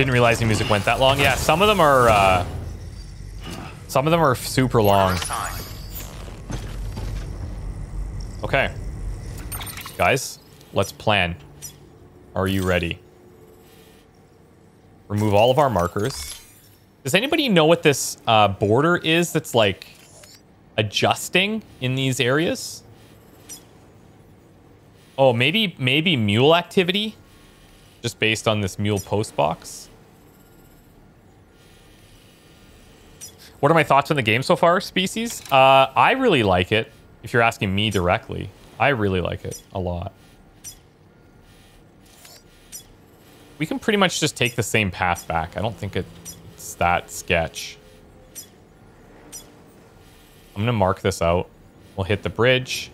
Didn't realize the music went that long. Yeah, some of them are, uh, some of them are super long. Okay. Guys, let's plan. Are you ready? Remove all of our markers. Does anybody know what this uh, border is that's like adjusting in these areas? Oh, maybe maybe mule activity? Just based on this mule post box. What are my thoughts on the game so far, Species? Uh, I really like it, if you're asking me directly. I really like it a lot. We can pretty much just take the same path back. I don't think it's that sketch. I'm going to mark this out. We'll hit the bridge.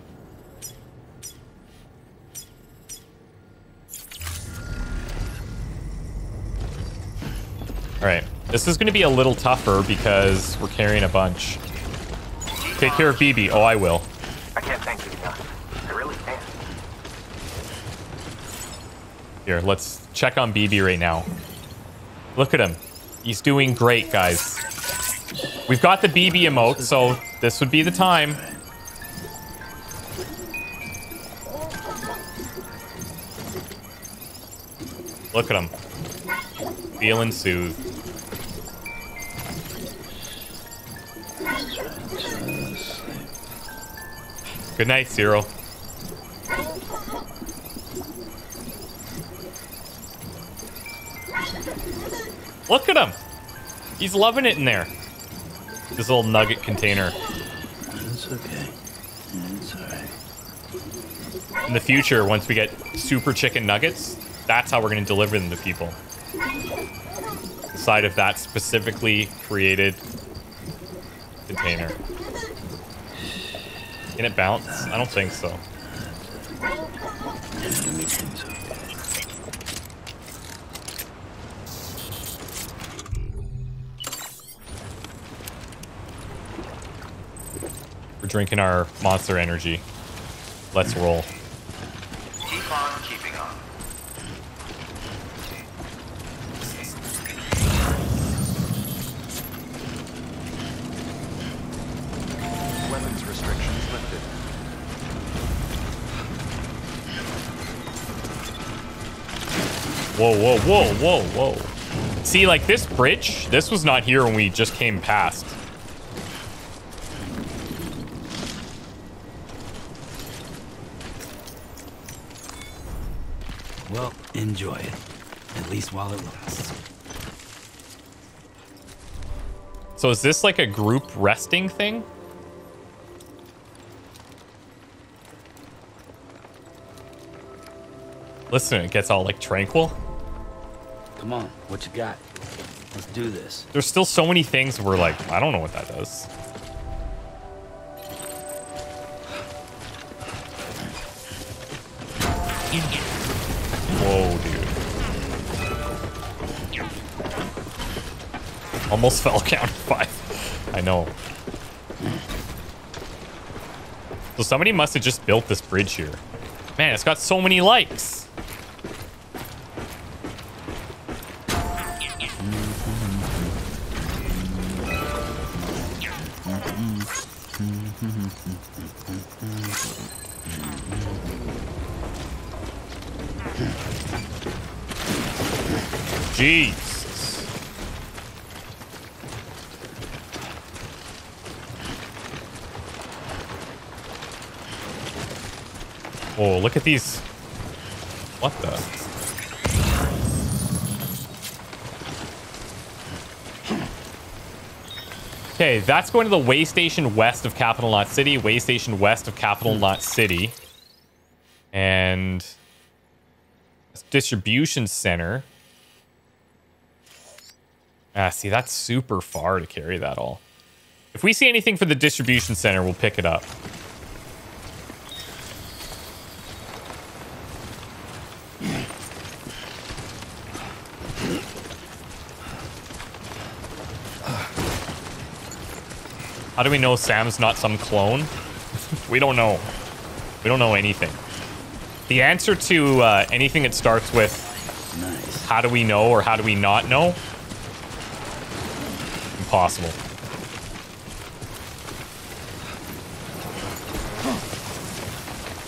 All right. This is going to be a little tougher because we're carrying a bunch. Take care of BB. Oh, I will. I can't thank you enough. I really can't. Here, let's check on BB right now. Look at him. He's doing great, guys. We've got the BB emote, so this would be the time. Look at him. Feeling soothed. Good night, Cyril. Look at him. He's loving it in there. This little nugget container. It's okay. It's alright. In the future, once we get super chicken nuggets, that's how we're going to deliver them to people. Inside of that specifically created container. Can it bounce? I don't think so. We're drinking our monster energy. Let's roll. Keep on keeping on. Weapons restrictions lifted. Whoa, whoa, whoa, whoa, whoa. See, like this bridge, this was not here when we just came past. Well, enjoy it. At least while it lasts. So is this like a group resting thing? Listen, it gets all like tranquil. Come on, what you got? Let's do this. There's still so many things we're like, I don't know what that does. Whoa, dude. Almost fell count five. I know. So somebody must have just built this bridge here. Man, it's got so many likes. Jesus. Oh, look at these. What the? Okay, that's going to the way station west of Capital Knot City, way station west of Capital hmm. Knot City. And distribution center. Ah, see, that's super far to carry that all. If we see anything for the distribution center, we'll pick it up. How do we know Sam's not some clone? we don't know. We don't know anything. The answer to uh, anything that starts with Nice. How do we know or how do we not know? Impossible.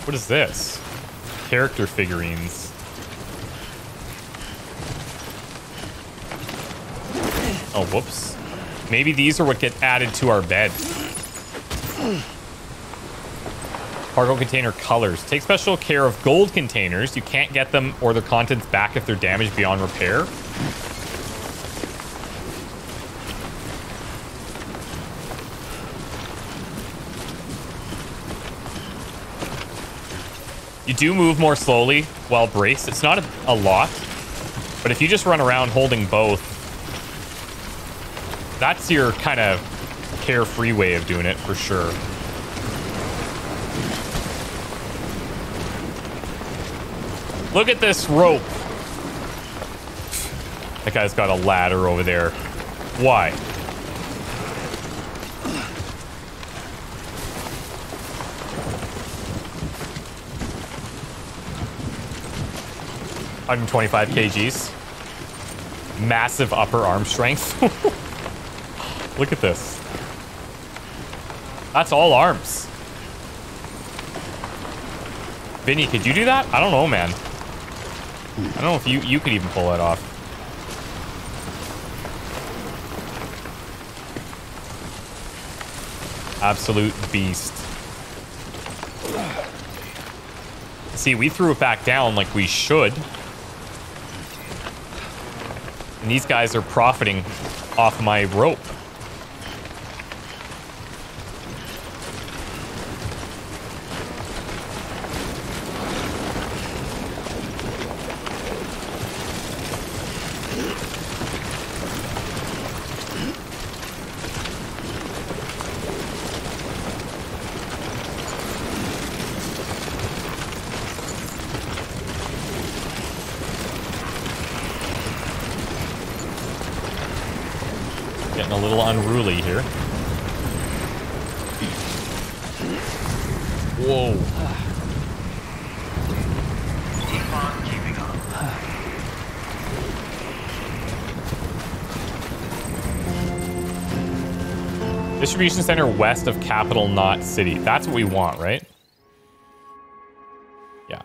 What is this? Character figurines. Oh, whoops. Maybe these are what get added to our bed. Cargo container colors. Take special care of gold containers. You can't get them or their contents back if they're damaged beyond repair. You do move more slowly while braced. It's not a, a lot, but if you just run around holding both, that's your kind of carefree way of doing it for sure. Look at this rope. That guy's got a ladder over there. Why? Hundred twenty-five kgs. Massive upper arm strength. Look at this. That's all arms. Vinny, could you do that? I don't know, man. I don't know if you, you could even pull that off. Absolute beast. See, we threw it back down like we should. And these guys are profiting off my rope. Getting a little unruly here. Whoa. Keep on keeping on. Distribution center west of Capital Knot City. That's what we want, right? Yeah.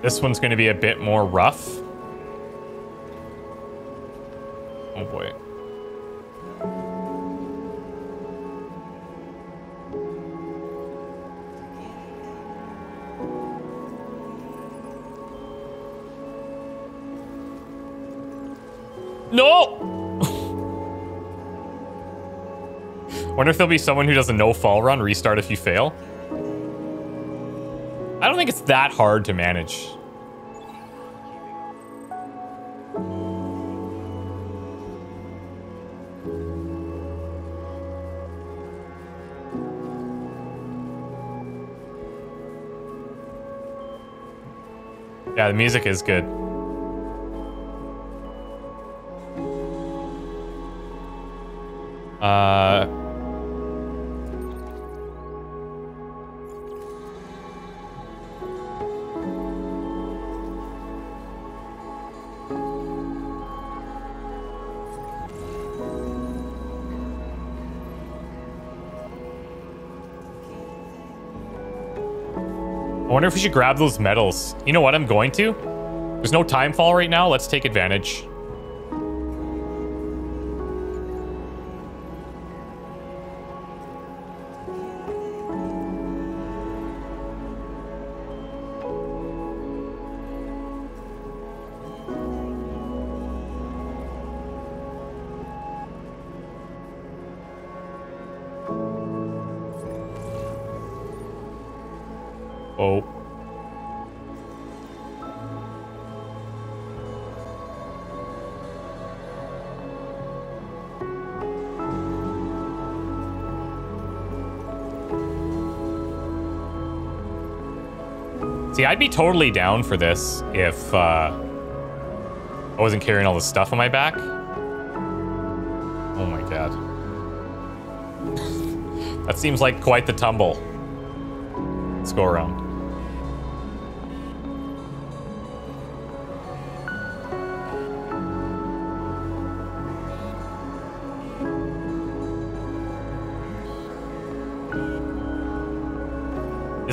This one's going to be a bit more rough. Wonder if there'll be someone who does a no fall run, restart if you fail. I don't think it's that hard to manage. Yeah, the music is good. Uh, wonder if we should grab those medals. You know what? I'm going to. There's no time fall right now. Let's take advantage. See, I'd be totally down for this if uh, I wasn't carrying all this stuff on my back. Oh my god. That seems like quite the tumble. Let's go around.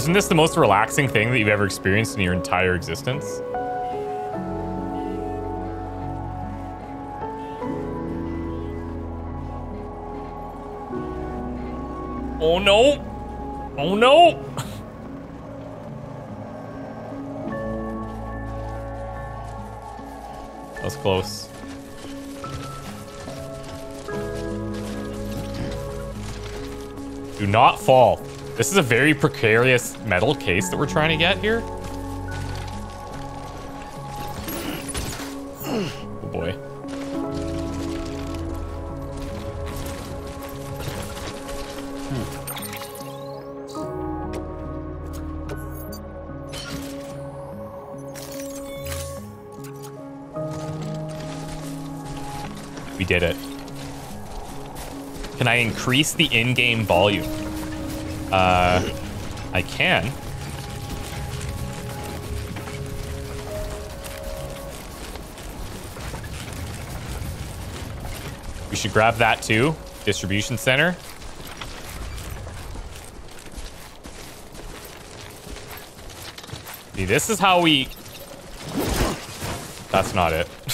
Isn't this the most relaxing thing that you've ever experienced in your entire existence? Oh no! Oh no! That was close. Do not fall. This is a very precarious metal case that we're trying to get here. Oh boy. Hmm. We did it. Can I increase the in-game volume? Uh, I can. We should grab that too. Distribution center. See, this is how we... That's not it.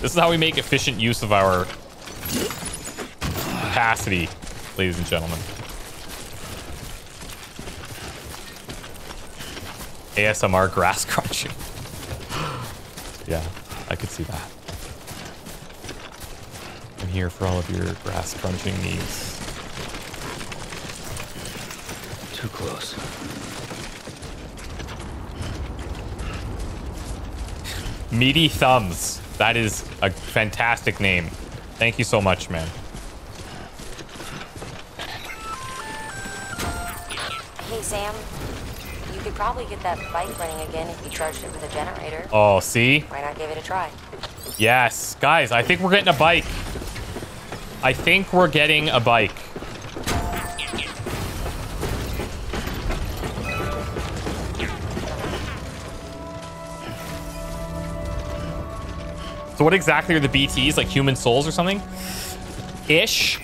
this is how we make efficient use of our capacity, ladies and gentlemen. ASMR grass crunching. yeah, I could see that. I'm here for all of your grass crunching needs. Too close. Meaty Thumbs. That is a fantastic name. Thank you so much, man. Probably get that bike running again if you charged it with a generator. Oh, see? Why not give it a try? Yes. Guys, I think we're getting a bike. I think we're getting a bike. So what exactly are the BTs? Like human souls or something? Ish.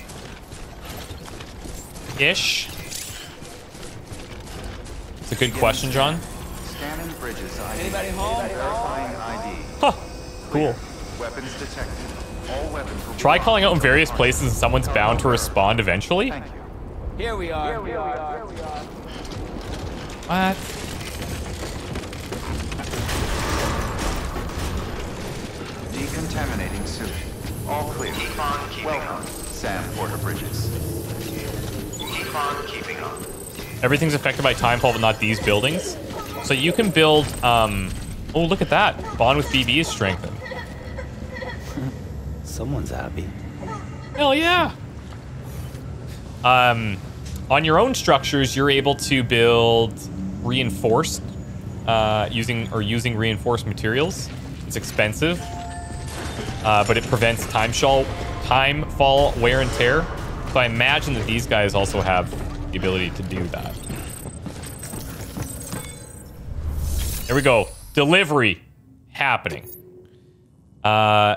Ish. It's a good question, John. Scanning bridges ID. Anybody home? Verifying ID. Huh. Cool. Weapons detected. All weapons Try calling out in various places and someone's bound to respond eventually. Thank you. Here we are. What? Decontaminating suit. All clear. Keep on keeping Welcome, on. Sam Porter Bridges. Keep on keeping on. Everything's affected by timefall, but not these buildings. So you can build. Um, oh, look at that! Bond with BB is strengthened. Someone's happy. Hell yeah! Um, on your own structures, you're able to build reinforced uh, using or using reinforced materials. It's expensive, uh, but it prevents time shell, time fall, wear and tear. So I imagine that these guys also have the ability to do that. There we go. Delivery happening. Uh,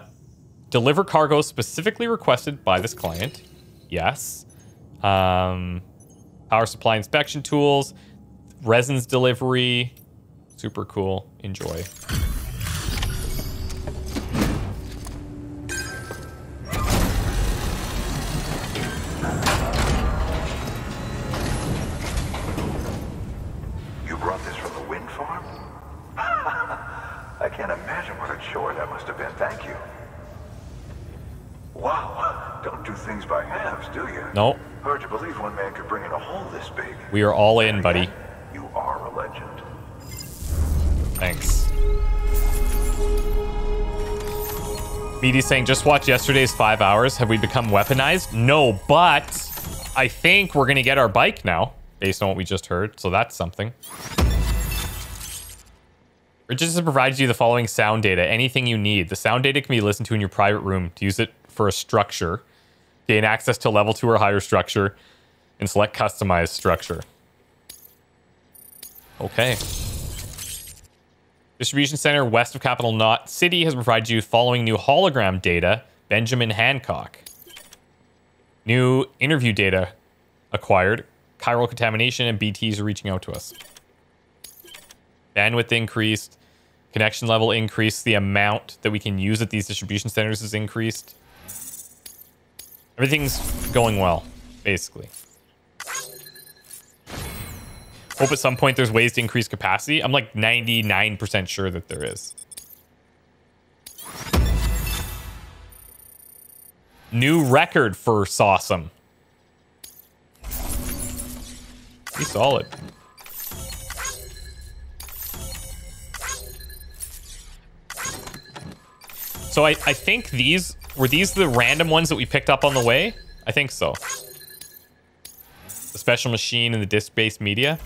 deliver cargo specifically requested by this client. Yes. Um, power supply inspection tools, resins delivery. Super cool. Enjoy. Wow. Don't do things by halves, do you? Nope. Hard to believe one man could bring in a hole this big. We are all in, buddy. You are a legend. Thanks. Meaty's saying, just watch yesterday's five hours. Have we become weaponized? No, but I think we're going to get our bike now, based on what we just heard. So that's something. Regis provides you the following sound data. Anything you need. The sound data can be listened to in your private room. To use it for a structure, gain access to level two or higher structure, and select customized structure. Okay. Distribution center west of Capital Knot City has provided you following new hologram data. Benjamin Hancock. New interview data acquired. Chiral contamination and BTs are reaching out to us. Bandwidth increased. Connection level increased. The amount that we can use at these distribution centers is increased. Everything's going well, basically. Hope at some point there's ways to increase capacity. I'm like 99% sure that there is. New record for Sawsome. He's solid. So I, I think these were these the random ones that we picked up on the way? I think so. The special machine and the disk-based media.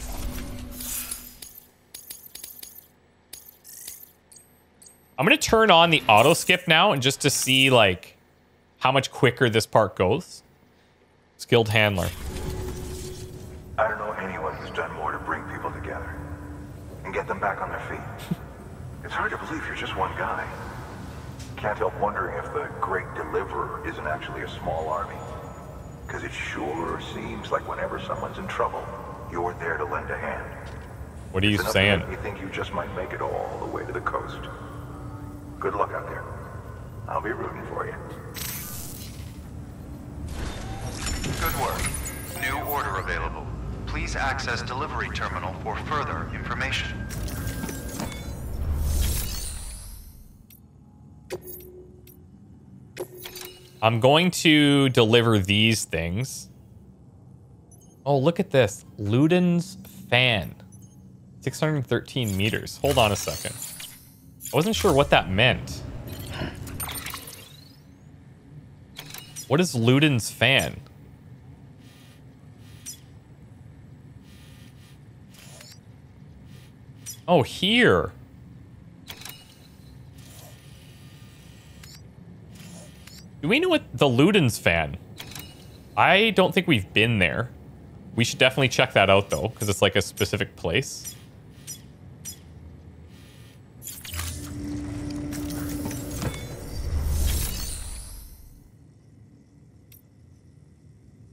I'm gonna turn on the auto skip now and just to see like how much quicker this part goes. Skilled handler. I don't know anyone who's done more to bring people together and get them back on their feet. it's hard to believe you're just one guy. Can't help wondering if the Great Deliverer isn't actually a small army. Because it sure seems like whenever someone's in trouble, you're there to lend a hand. What are you It's saying? make me think you just might make it all the way to the coast. Good luck out there. I'll be rooting for you. Good work. New order available. Please access delivery terminal for further information. I'm going to deliver these things. Oh, look at this. Ludens Fan. 613 meters. Hold on a second. I wasn't sure what that meant. What is Ludens Fan? Oh, here. Do we know what the Ludens Fan? I don't think we've been there. We should definitely check that out though, because it's like a specific place.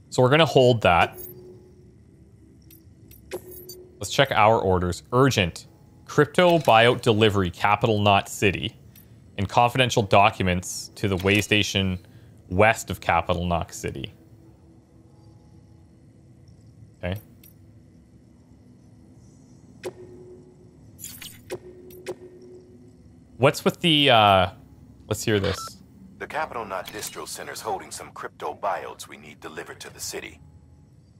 So we're gonna hold that. Let's check our orders. Urgent. Cryptobiote delivery, Capital Knot City. And confidential documents to the way station west of Capital Knot City. Okay. What's with the, uh, let's hear this. The Capital Knot Distro Center's holding some cryptobiotes we need delivered to the city.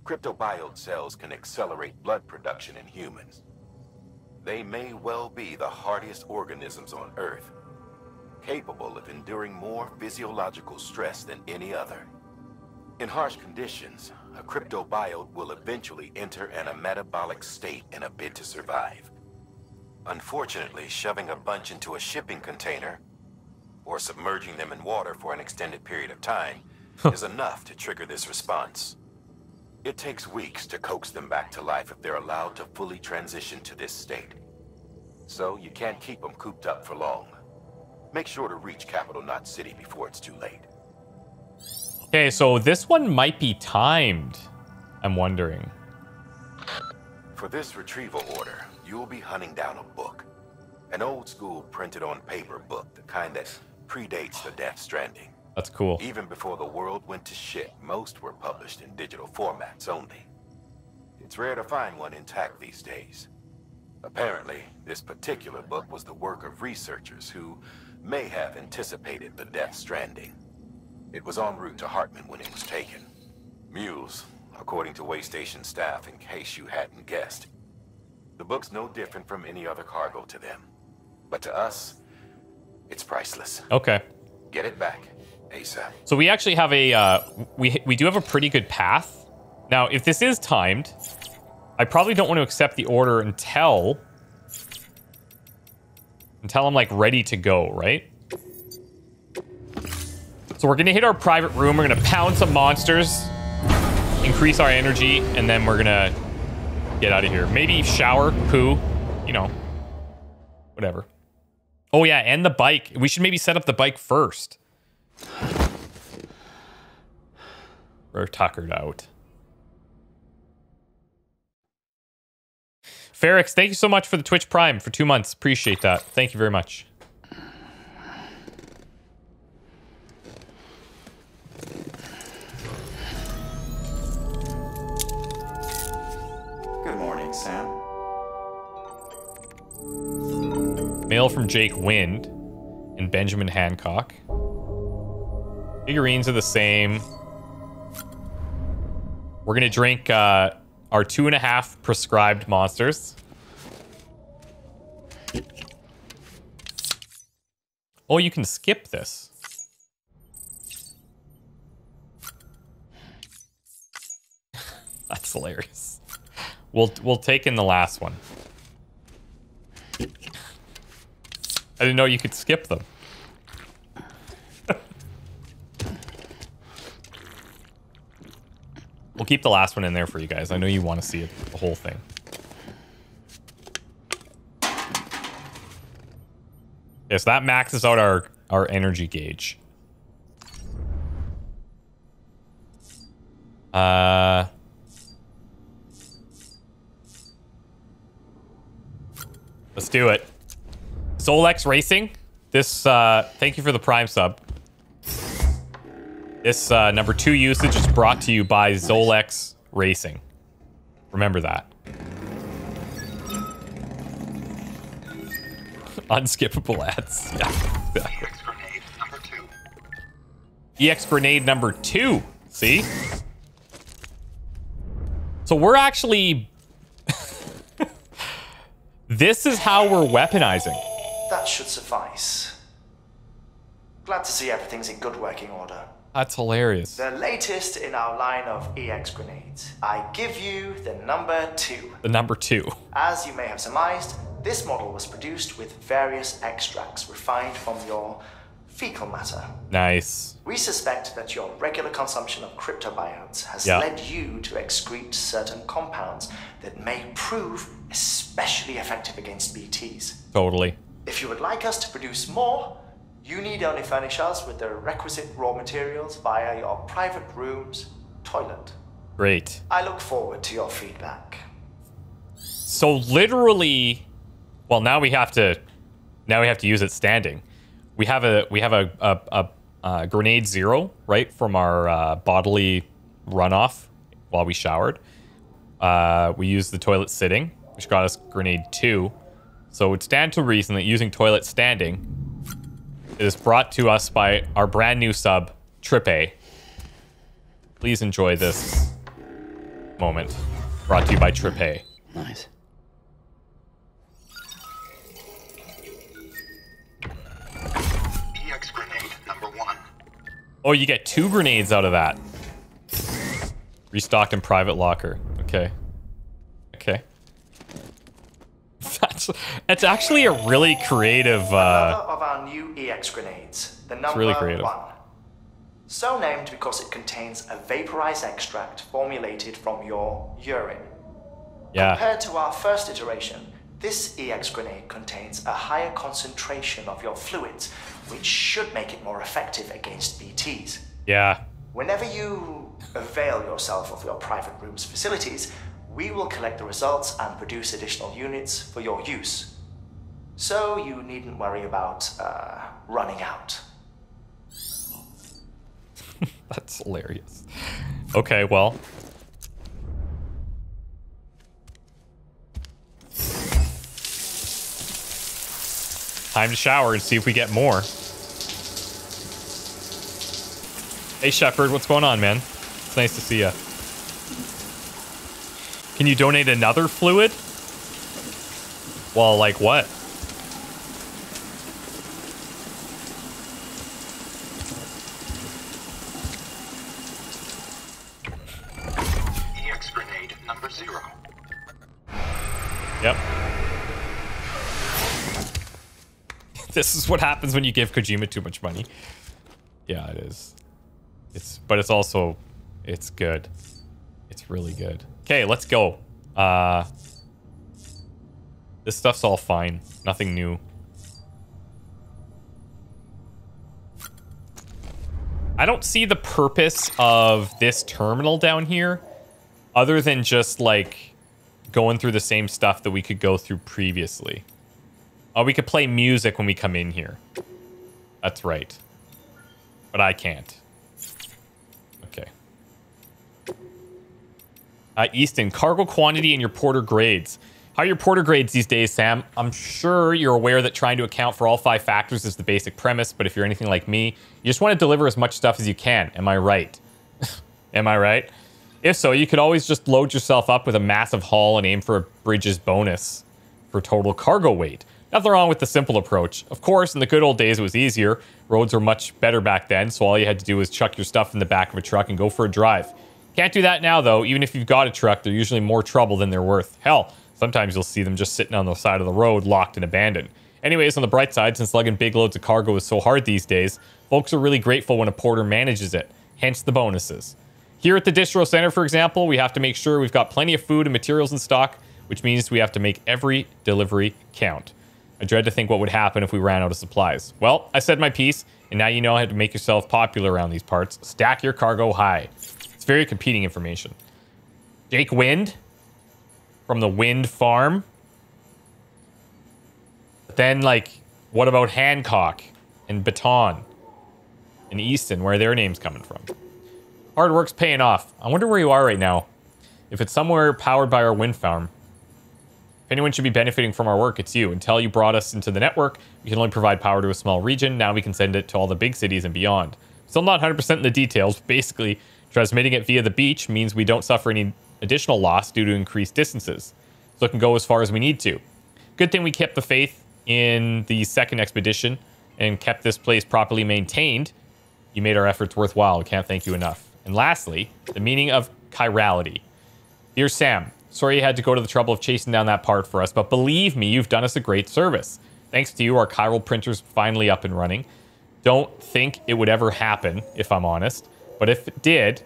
Cryptobiote cells can accelerate blood production in humans. They may well be the hardiest organisms on Earth, capable of enduring more physiological stress than any other. In harsh conditions, a cryptobiote will eventually enter an ametabolic state in a bid to survive. Unfortunately, shoving a bunch into a shipping container or submerging them in water for an extended period of time is enough to trigger this response. It takes weeks to coax them back to life if they're allowed to fully transition to this state. So you can't keep them cooped up for long. Make sure to reach Capital Knot City before it's too late. Okay, so this one might be timed. I'm wondering. For this retrieval order, you'll be hunting down a book. An old school printed on paper book, the kind that predates the Death Stranding. That's cool. Even before the world went to shit, most were published in digital formats only. It's rare to find one intact these days. Apparently, this particular book was the work of researchers who may have anticipated the Death Stranding. It was en route to Hartman when it was taken. Mules, according to Waystation staff, in case you hadn't guessed. The book's no different from any other cargo to them. But to us, it's priceless. Okay. Get it back, ASAP. So we actually have a uh, we we do have a pretty good path. Now, if this is timed, I probably don't want to accept the order until until I'm like ready to go, right? So we're gonna hit our private room. We're gonna pound some monsters, increase our energy, and then we're gonna get out of here. Maybe shower, poo, you know, whatever. Oh yeah, and the bike. We should maybe set up the bike first. We're tuckered out. Ferrix, thank you so much for the Twitch Prime for two months. Appreciate that. Thank you very much. Good morning, Sam. Mail from Jake Wind and Benjamin Hancock. Figurines are the same. We're gonna drink uh, our two and a half prescribed monsters. Oh, you can skip this. That's hilarious. We'll we'll take in the last one. I didn't know you could skip them. We'll keep the last one in there for you guys. I know you want to see it, the whole thing. Yes, that maxes out our, our energy gauge. Uh... Let's do it. Zolex Racing. This, uh, thank you for the Prime sub. This uh, number two usage is brought to you by Zolex Racing. Remember that. Unskippable ads. Yeah, exactly. EX grenade number two. EX grenade number two. See? So we're actually. this is how we're weaponizing. That should suffice. Glad to see everything's in good working order. That's hilarious. The latest in our line of EX grenades. I give you the number two. The number two. As you may have surmised, this model was produced with various extracts refined from your fecal matter. Nice. We suspect that your regular consumption of cryptobiotes has Yeah. led you to excrete certain compounds that may prove especially effective against BTs. Totally. If you would like us to produce more, you need only furnish us with the requisite raw materials via your private room's toilet. Great. I look forward to your feedback. So literally, well, now we have to, now we have to use it standing. We have a we have a a, a, a grenade zero right from our uh, bodily runoff while we showered. Uh, we used the toilet sitting, which got us grenade two. So it would stand to reason that using toilet standing is brought to us by our brand new sub Trip A. Please enjoy this moment. Brought to you by Trip A. Nice. EX grenade number one. Oh, you get two grenades out of that. Restocked in private locker. Okay. Okay. That's actually a really creative uh Another of our new EX grenades, the number really creative. one. So named because it contains a vaporized extract formulated from your urine. yeah. Compared to our first iteration, this EX grenade contains a higher concentration of your fluids, which should make it more effective against BTs. Yeah. Whenever you avail yourself of your private room's facilities, we will collect the results and produce additional units for your use. So you needn't worry about uh, running out. That's hilarious. Okay, well. Time to shower and see if we get more. Hey Shepard, what's going on, man? It's nice to see you. Can you donate another fluid? Well, like what? EX grenade number zero. Yep. this is what happens when you give Kojima too much money. Yeah, it is. It's but it's also it's good. It's really good. Okay, let's go. Uh This stuff's all fine. Nothing new. I don't see the purpose of this terminal down here other than just like going through the same stuff that we could go through previously. Oh, we could play music when we come in here. That's right. But I can't. Uh, Easton, cargo quantity and your porter grades. How are your porter grades these days, Sam? I'm sure you're aware that trying to account for all five factors is the basic premise, but if you're anything like me, you just want to deliver as much stuff as you can. Am I right? Am I right? If so, you could always just load yourself up with a massive haul and aim for a bridges bonus for total cargo weight. Nothing wrong with the simple approach. Of course, in the good old days, it was easier. Roads were much better back then, so all you had to do was chuck your stuff in the back of a truck and go for a drive. Can't do that now, though. Even if you've got a truck, they're usually more trouble than they're worth. Hell, sometimes you'll see them just sitting on the side of the road, locked and abandoned. Anyways, on the bright side, since lugging big loads of cargo is so hard these days, folks are really grateful when a porter manages it, hence the bonuses. Here at the Distro Center, for example, we have to make sure we've got plenty of food and materials in stock, which means we have to make every delivery count. I dread to think what would happen if we ran out of supplies. Well, I said my piece, and now you know how to make yourself popular around these parts. Stack your cargo high. Very competing information. Jake Wind from the Wind Farm. But then, like, what about Hancock and Baton and Easton? Where their names coming from? Hard work's paying off. I wonder where you are right now. If it's somewhere powered by our wind farm. If anyone should be benefiting from our work, it's you. Until you brought us into the network, we can only provide power to a small region. Now we can send it to all the big cities and beyond. Still not 100% in the details. But basically, transmitting it via the beach means we don't suffer any additional loss due to increased distances. So it can go as far as we need to. Good thing we kept the faith in the second expedition and kept this place properly maintained. You made our efforts worthwhile. Can't thank you enough. And lastly, the meaning of chirality. Dear Sam, sorry you had to go to the trouble of chasing down that part for us, but believe me, you've done us a great service. Thanks to you, our chiral printer's finally up and running. Don't think it would ever happen, if I'm honest. But if it did...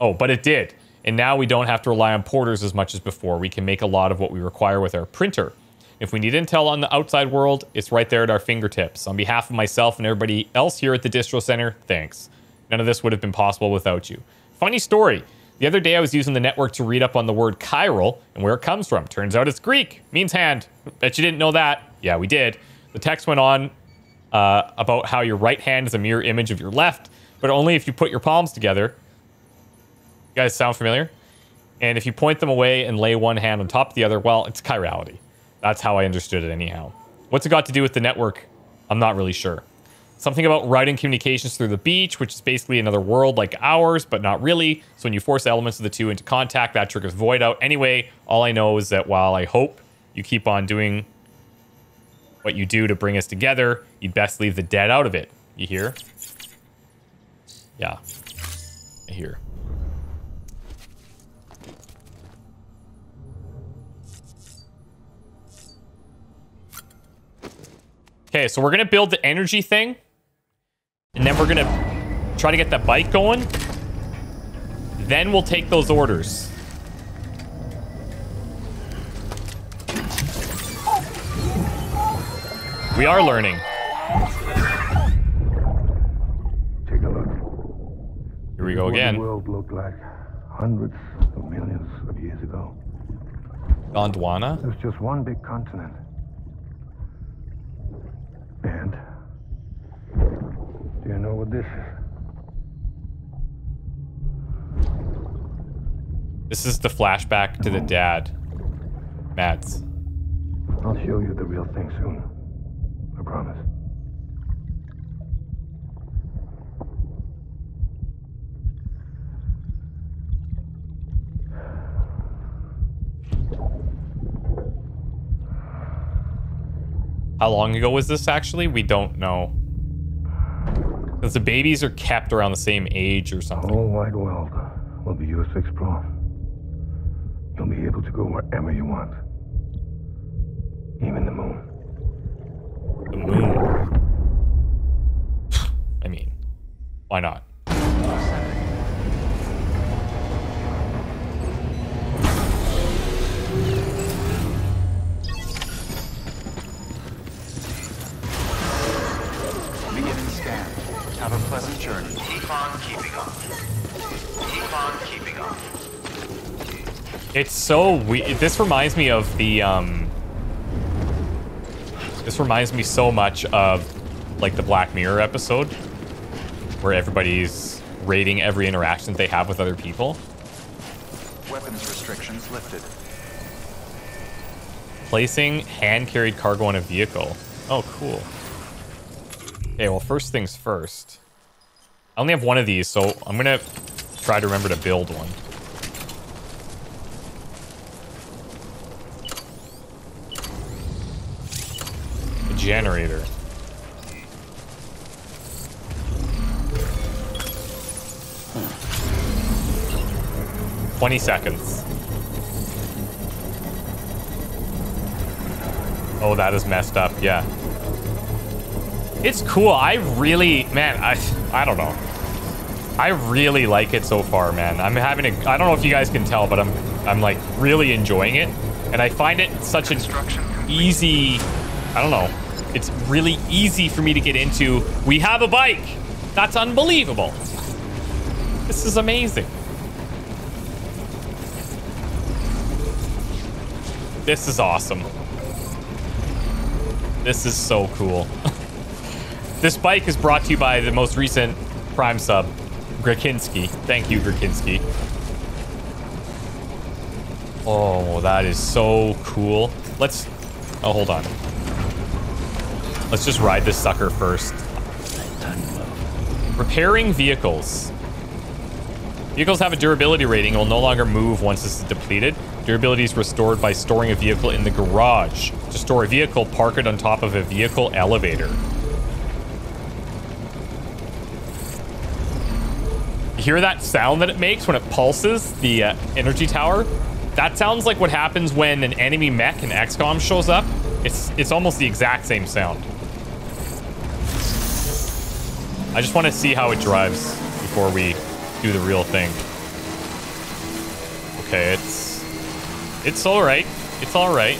Oh, but it did. And now we don't have to rely on porters as much as before. We can make a lot of what we require with our printer. If we need intel on the outside world, it's right there at our fingertips. On behalf of myself and everybody else here at the Distro Center, thanks. None of this would have been possible without you. Funny story. The other day I was using the network to read up on the word chiral and where it comes from. Turns out it's Greek. Means hand. Bet you didn't know that. Yeah, we did. The text went on uh, about how your right hand is a mirror image of your left, but only if you put your palms together. You guys sound familiar? And if you point them away and lay one hand on top of the other, well, it's chirality. That's how I understood it anyhow. What's it got to do with the network? I'm not really sure. Something about routing communications through the beach, which is basically another world like ours, but not really. So when you force elements of the two into contact, that triggers void out. Anyway, all I know is that while I hope you keep on doing what you do to bring us together, you'd best leave the dead out of it. You hear? Yeah. I hear. Okay, so we're gonna build the energy thing. And then we're gonna try to get that bike going. Then we'll take those orders. We are learning. Take a look. Here we go again. What the world looked like hundreds of millions of years ago. Gondwana? Was just one big continent. And do you know what this is? This is the flashback to the dad. Mads. I'll show you the real thing soon. I promise. How long ago was this actually? We don't know. Because the babies are kept around the same age or The something. whole wide world will be yours to explore. You'll be able to go wherever you want. Even the moon. The moon. I mean, why not? Beginning scan. Have a pleasant journey. Keep on keeping on. Keep on keeping on. It's so weird. This reminds me of the um. This reminds me so much of like the Black Mirror episode, where everybody's rating every interaction they have with other people. Weapons restrictions lifted. Placing hand-carried cargo on a vehicle. Oh, cool. Okay, well, first things first. I only have one of these, so I'm gonna try to remember to build one. A generator. Twenty seconds. Oh, that is messed up. Yeah. It's cool. I really, man, I, I don't know. I really like it so far, man. I'm having a, I don't know if you guys can tell, but I'm, I'm like really enjoying it. And I find it such an easy, I don't know. It's really easy for me to get into. We have a bike. That's unbelievable. This is amazing. This is awesome. This is so cool. this bike is brought to you by the most recent Prime sub, Grakinski. Thank you, Grakinski. Oh, that is so cool. Let's... Oh, hold on. Let's just ride this sucker first. Repairing vehicles. Vehicles have a durability rating and will no longer move once this is depleted. Durability is restored by storing a vehicle in the garage. To store a vehicle, park it on top of a vehicle elevator. You hear that sound that it makes when it pulses the uh, energy tower? That sounds like what happens when an enemy mech in XCOM shows up. It's it's almost the exact same sound. I just want to see how it drives before we do the real thing. Okay, it's it's all right. It's all right.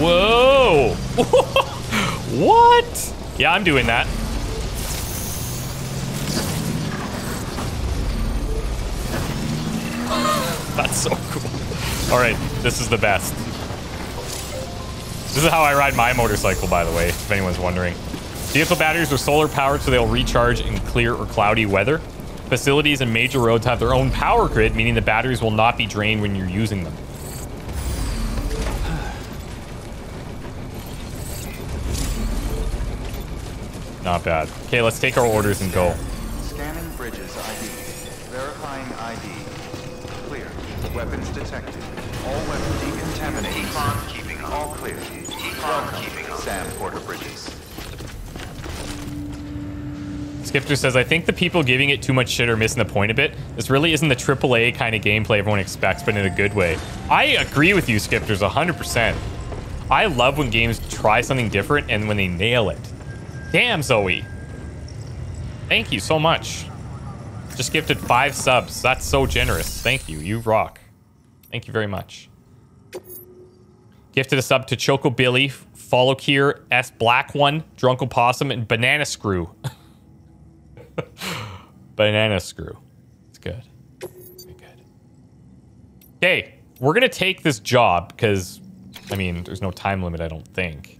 Whoa! what? Yeah, I'm doing that. That's so cool. All right, this is the best. This is how I ride my motorcycle, by the way, if anyone's wondering. Vehicle batteries are solar powered, so they'll recharge in clear or cloudy weather. Facilities and major roads have their own power grid, meaning the batteries will not be drained when you're using them. Not bad. Okay, let's take our orders and go. Scanning bridges ID. Verifying ID. Clear. Weapons detected. All weapons decontaminated. Keep on keeping on. All clear. Keep on keeping on. Sam Porter Bridges. Skipter says, I think the people giving it too much shit are missing the point a bit. This really isn't the AAA kind of gameplay everyone expects, but in a good way. I agree with you, Skipters, 100%. I love when games try something different and when they nail it. Damn, Zoe. Thank you so much. Just gifted five subs. That's so generous. Thank you. You rock. Thank you very much. Gifted a sub to Choco Billy, Follow Kier, S Black One, Drunkle Possum, and Banana Screw. Banana Screw. It's good. Very good. Okay, we're gonna take this job because, I mean, there's no time limit. I don't think.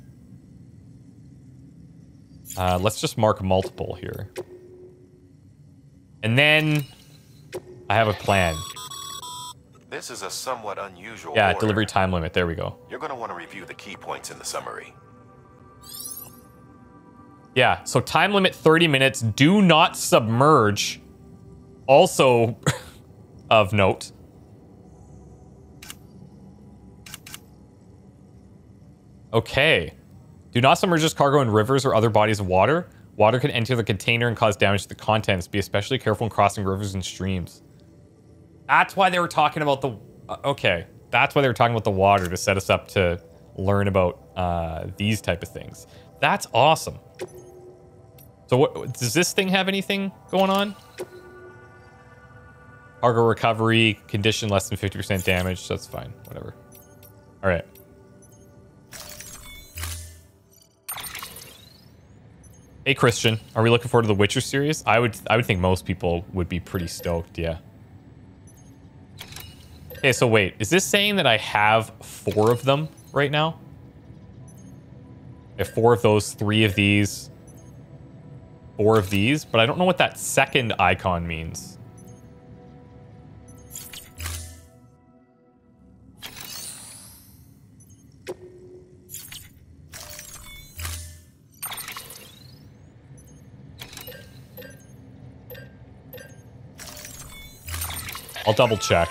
Uh, let's just mark multiple here. And then I have a plan. This is a somewhat unusual Yeah, order. delivery time limit. There we go. You're going to want to review the key points in the summary. Yeah, so time limit 30 minutes. Do not submerge. Also of note. Okay. Do not submerge this cargo in rivers or other bodies of water. Water can enter the container and cause damage to the contents. Be especially careful when crossing rivers and streams. That's why they were talking about the... uh, okay. That's why they were talking about the water to set us up to learn about uh, these type of things. That's awesome. So what does this thing have anything going on? Cargo recovery, condition less than 50% damage. That's fine. Whatever. All right. Hey Christian, are we looking forward to the Witcher series? I would I would think most people would be pretty stoked, yeah. Okay, so wait, is this saying that I have four of them right now? I have four of those, three of these, four of these, but I don't know what that second icon means. I'll double check.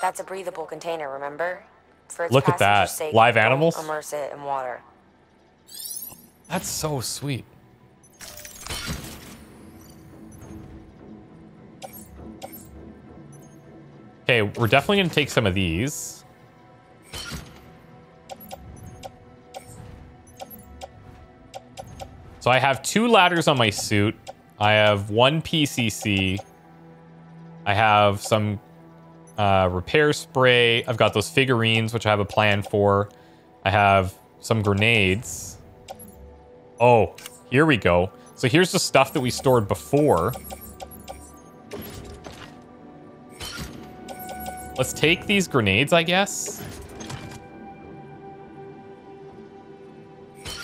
That's a breathable container, remember? For its Look at that. sake, Live animals? Immerse it in water. That's so sweet. Okay, we're definitely going to take some of these. So I have two ladders on my suit. I have one PCC. I have some uh, repair spray. I've got those figurines, which I have a plan for. I have some grenades. Oh, here we go. So here's the stuff that we stored before. Let's take these grenades, I guess.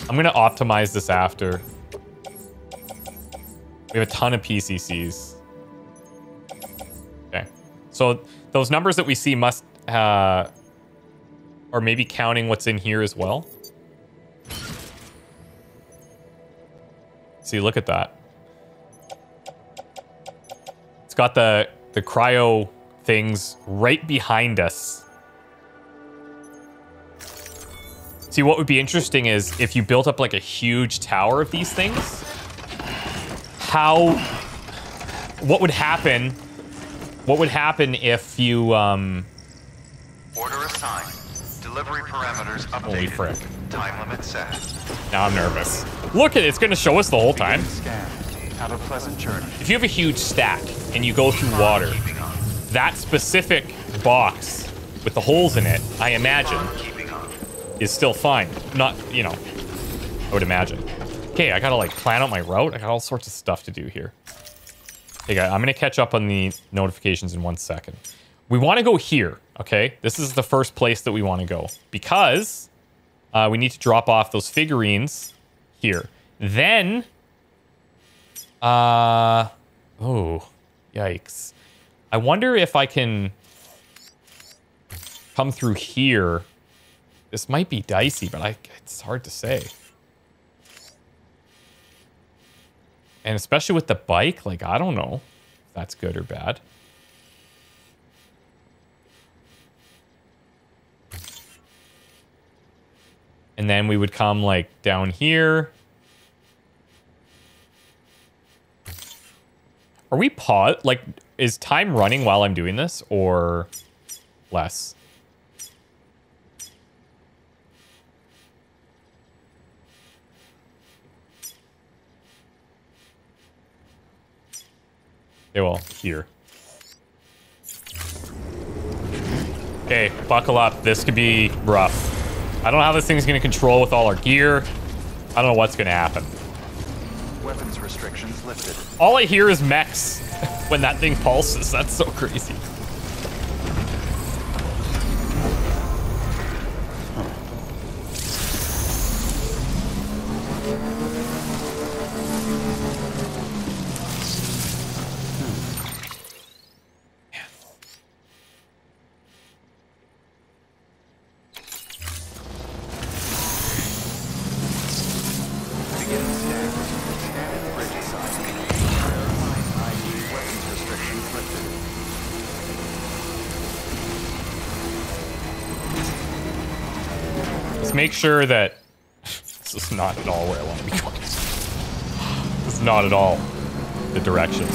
I'm to optimize this after. We have a ton of PCCs. Okay. So those numbers that we see must... Uh, or maybe counting what's in here as well. See, look at that. It's got the the cryo things right behind us. See, what would be interesting is if you built up like a huge tower of these things, how, what would happen, what would happen if you, um, Order assigned. Delivery parameters updated. Holy frick. Time limit set. now I'm nervous. Look at it, it's gonna show us the whole time. Scan. Have a pleasant journey. If you have a huge stack and you go through water. That specific box with the holes in it, I imagine, is still fine. Not, you know, I would imagine. Okay, I gotta like plan out my route. I got all sorts of stuff to do here. Hey guys, I'm gonna catch up on the notifications in one second. We want to go here, okay? This is the first place that we want to go because uh, we need to drop off those figurines here. Then, uh, oh, yikes! I wonder if I can come through here. This might be dicey, but I, it's hard to say. And especially with the bike, like, I don't know if that's good or bad. And then we would come, like, down here. Are we pause? Like, is time running while I'm doing this or less? Okay, well, here. Okay, buckle up. This could be rough. I don't know how this thing's going to control with all our gear. I don't know what's going to happen. Weapons restrictions lifted. All I hear is mechs when that thing pulses. That's so crazy. sure that this is not at all where I want to be going. this is not at all the direction.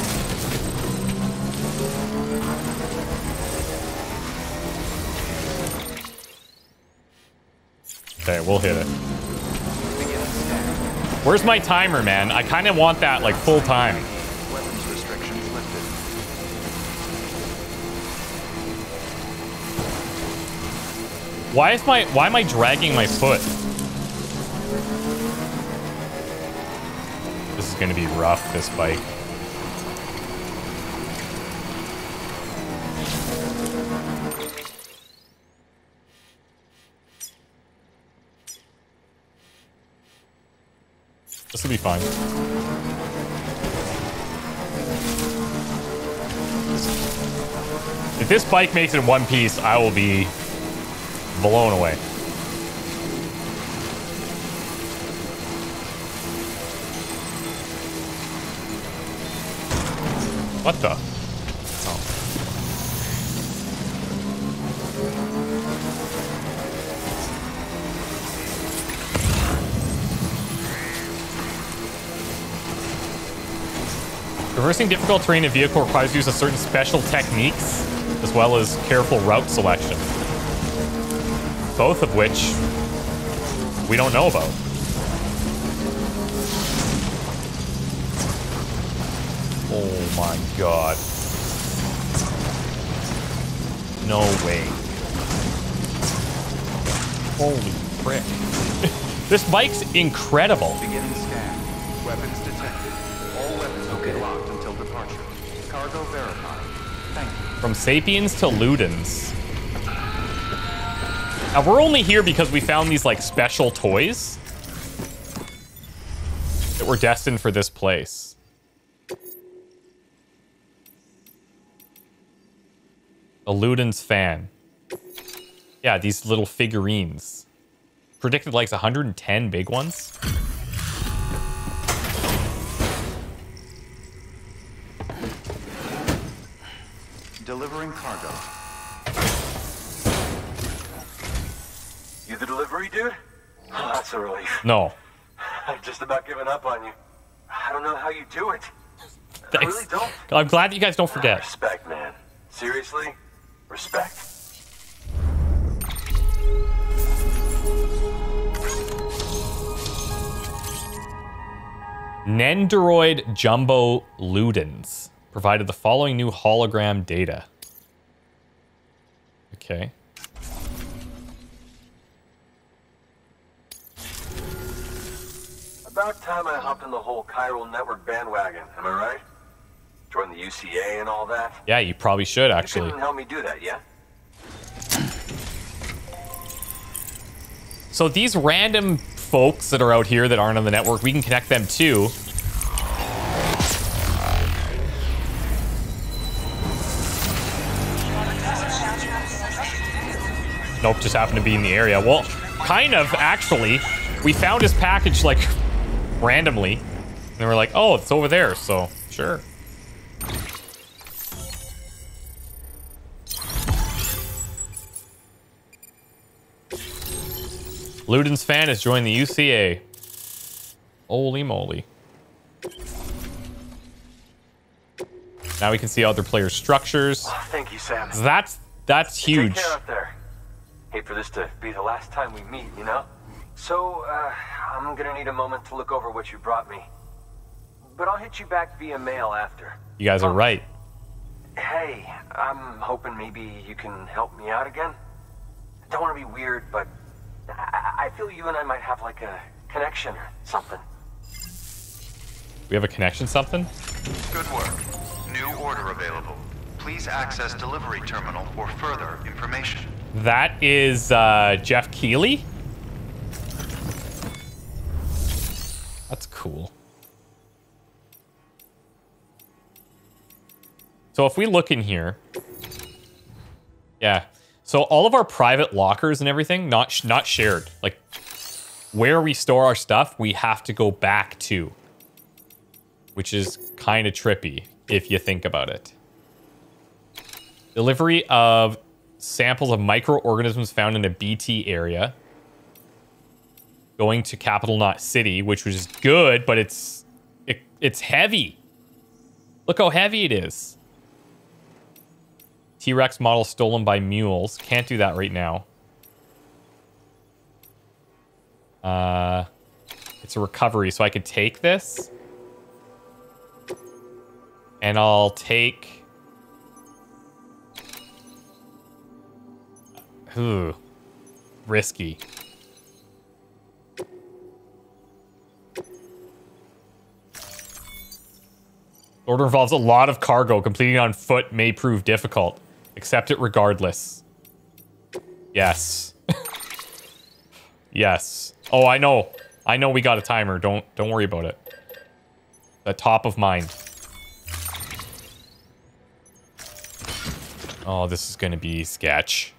Okay, we'll hit it. Where's my timer, man? I kind of want that, like, full time. Why is my why am I dragging my foot? This is gonna be rough, this bike. This will be fine. If this bike makes it in one piece, I will be blown away. What the? Traversing difficult terrain in vehicle requires use of certain special techniques, as well as careful route selection both of which we don't know about. Oh my god. No way. Holy frick. this bike's incredible. Beginning scan. Weapons detected. All weapons will be locked until departure. Cargo verified. Thank you. From Sapiens to Ludens. Now, we're only here because we found these, like, special toys that were destined for this place. A Ludens fan. Yeah, these little figurines. Predicted likes 110 big ones. Delivering cargo. You the delivery dude? Oh, that's a relief. No. I've just about given up on you. I don't know how you do it. I really don't. I'm glad that you guys don't forget. Respect, man. Seriously? Respect. Nendoroid Jumbo Ludens provided the following new hologram data. Okay. About time I hopped in the whole chiral network bandwagon, am I right? Join the UCA and all that. Yeah, you probably should You actually. couldn't help me do that, yeah? So these random folks that are out here that aren't on the network, we can connect them too. Nope, just happened to be in the area. Well, kind of, actually. We found his package, like, randomly. And we're like, oh, it's over there, so sure. Ludens Fan has joined the UCA. Holy moly. Now we can see other players' structures. Oh, thank you, Sam. That's that's huge. Take care there. Hate for this to be the last time we meet, you know? So, uh, I'm gonna need a moment to look over what you brought me. But I'll hit you back via mail after. You guys are right. Hey, I'm hoping maybe you can help me out again. Don't want to be weird, but I, I feel you and I might have like a connection or something. We have a connection something? Good work. New order available. Please access delivery terminal for further information. That is uh, Geoff Keighley. That's cool. So if we look in here, yeah. So all of our private lockers and everything not sh not shared. Like where we store our stuff, we have to go back to, which is kind of trippy if you think about it. Delivery of samples of microorganisms found in a BT area. Going to Capital Knot City, which was good, but it's it, it's heavy. Look how heavy it is. T-Rex model stolen by mules. Can't do that right now. Uh, it's a recovery, so I could take this. And I'll take... Ooh. Risky. Order involves a lot of cargo. Completing on foot may prove difficult. Accept it regardless. Yes. yes. Oh, I know. I know we got a timer. Don't don't worry about it. The top of mind. Oh, this is gonna be sketch.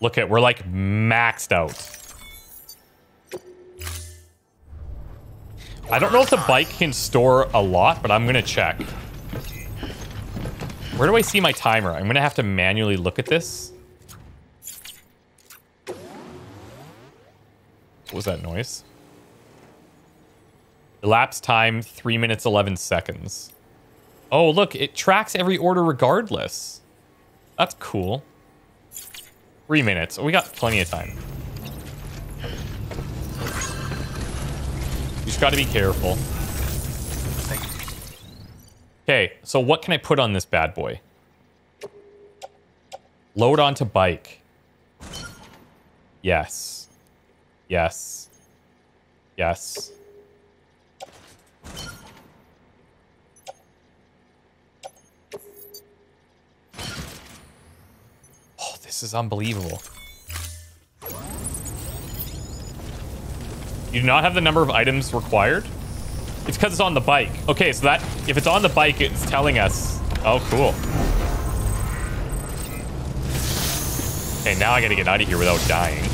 Look at we're like maxed out. I don't know if the bike can store a lot, but I'm gonna check. Where do I see my timer? I'm gonna have to manually look at this. What was that noise? Elapsed time, 3 minutes 11 seconds. Oh, look, it tracks every order regardless. That's cool. Three minutes. We got plenty of time. Just got to be careful. Okay, so what can I put on this bad boy? Load onto bike. Yes. Yes. Yes. Oh, this is unbelievable. You do not have the number of items required? It's because it's on the bike. Okay, so that if it's on the bike, it's telling us. Oh, cool. Okay, now I gotta get out of here without dying.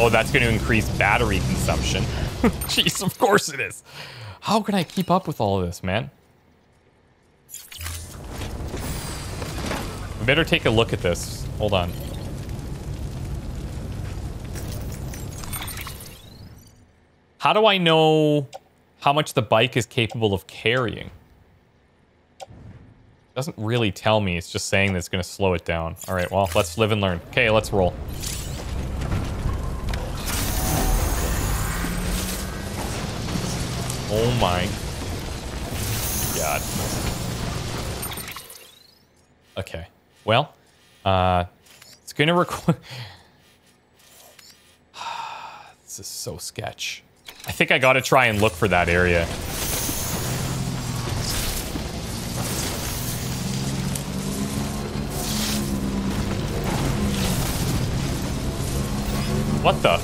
Oh, that's going to increase battery consumption. Jeez, of course it is. How can I keep up with all this, man? We better take a look at this. Hold on. How do I know how much the bike is capable of carrying? It Doesn't really tell me. It's just saying that it's going to slow it down. All right, well, let's live and learn. Okay, let's roll. Oh my god. Okay. Well, uh, it's going to require... this is so sketch. I think I got to try and look for that area. What the?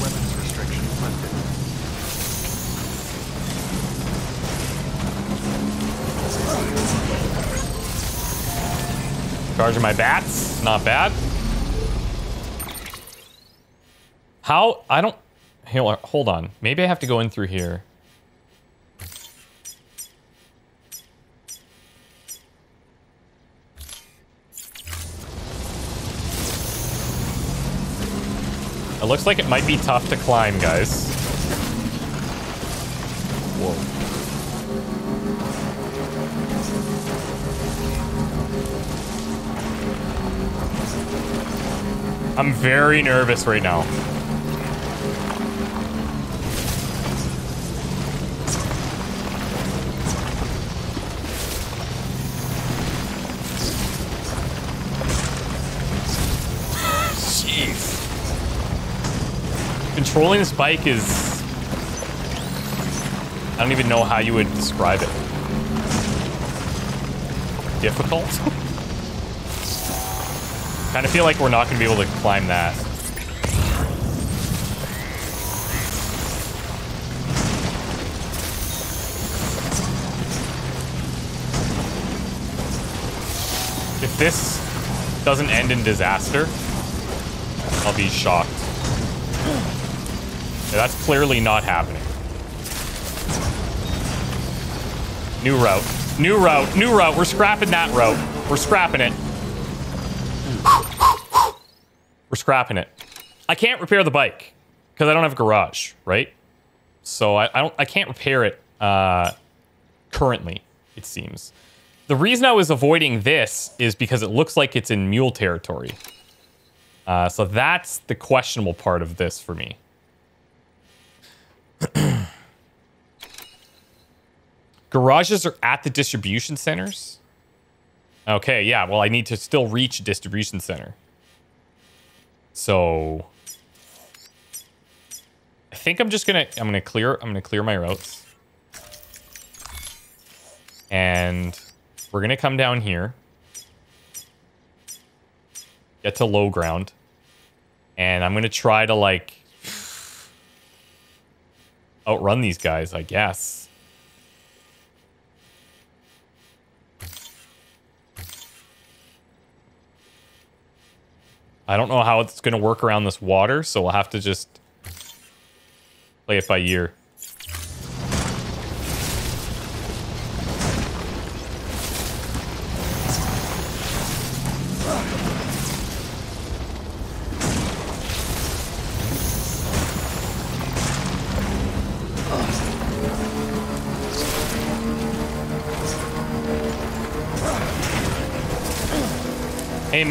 Weapons restrictions lifted. Charging my bats. Not bad. How? I don't... Hold on. Maybe I have to go in through here. It looks like it might be tough to climb, guys. Whoa. I'm very nervous right now. Controlling this bike is... I don't even know how you would describe it. Difficult? kind of feel like we're not going to be able to climb that. If this doesn't end in disaster, I'll be shocked. That's clearly not happening. New route. New route. New route. We're scrapping that route. We're scrapping it. We're scrapping it. I can't repair the bike because I don't have a garage, right? So I, I don't. I can't repair it Uh, currently, it seems. The reason I was avoiding this is because it looks like it's in mule territory. Uh, so that's the questionable part of this for me. Garages are at the distribution centers. Okay, yeah. Well, I need to still reach distribution center. So I think I'm just gonna I'm gonna clear I'm gonna clear my routes. And we're gonna come down here. Get to low ground. And I'm gonna try to like outrun these guys, I guess. I don't know how it's going to work around this water, so we'll have to just play it by ear.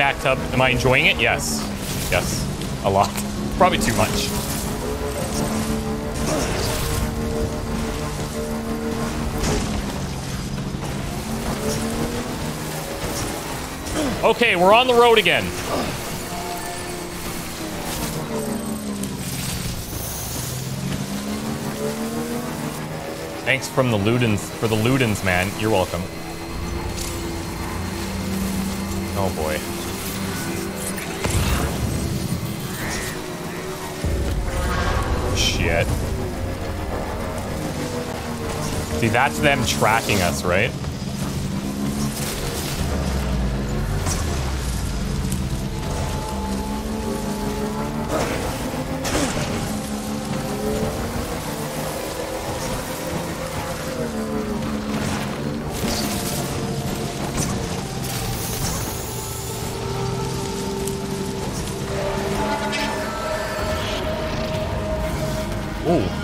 Hey, MacTub, am I enjoying it? Yes. Yes. A lot. Probably too much. Okay, we're on the road again. Thanks from the Ludens for the Ludens, man. You're welcome. Oh boy. See, that's them tracking us, right?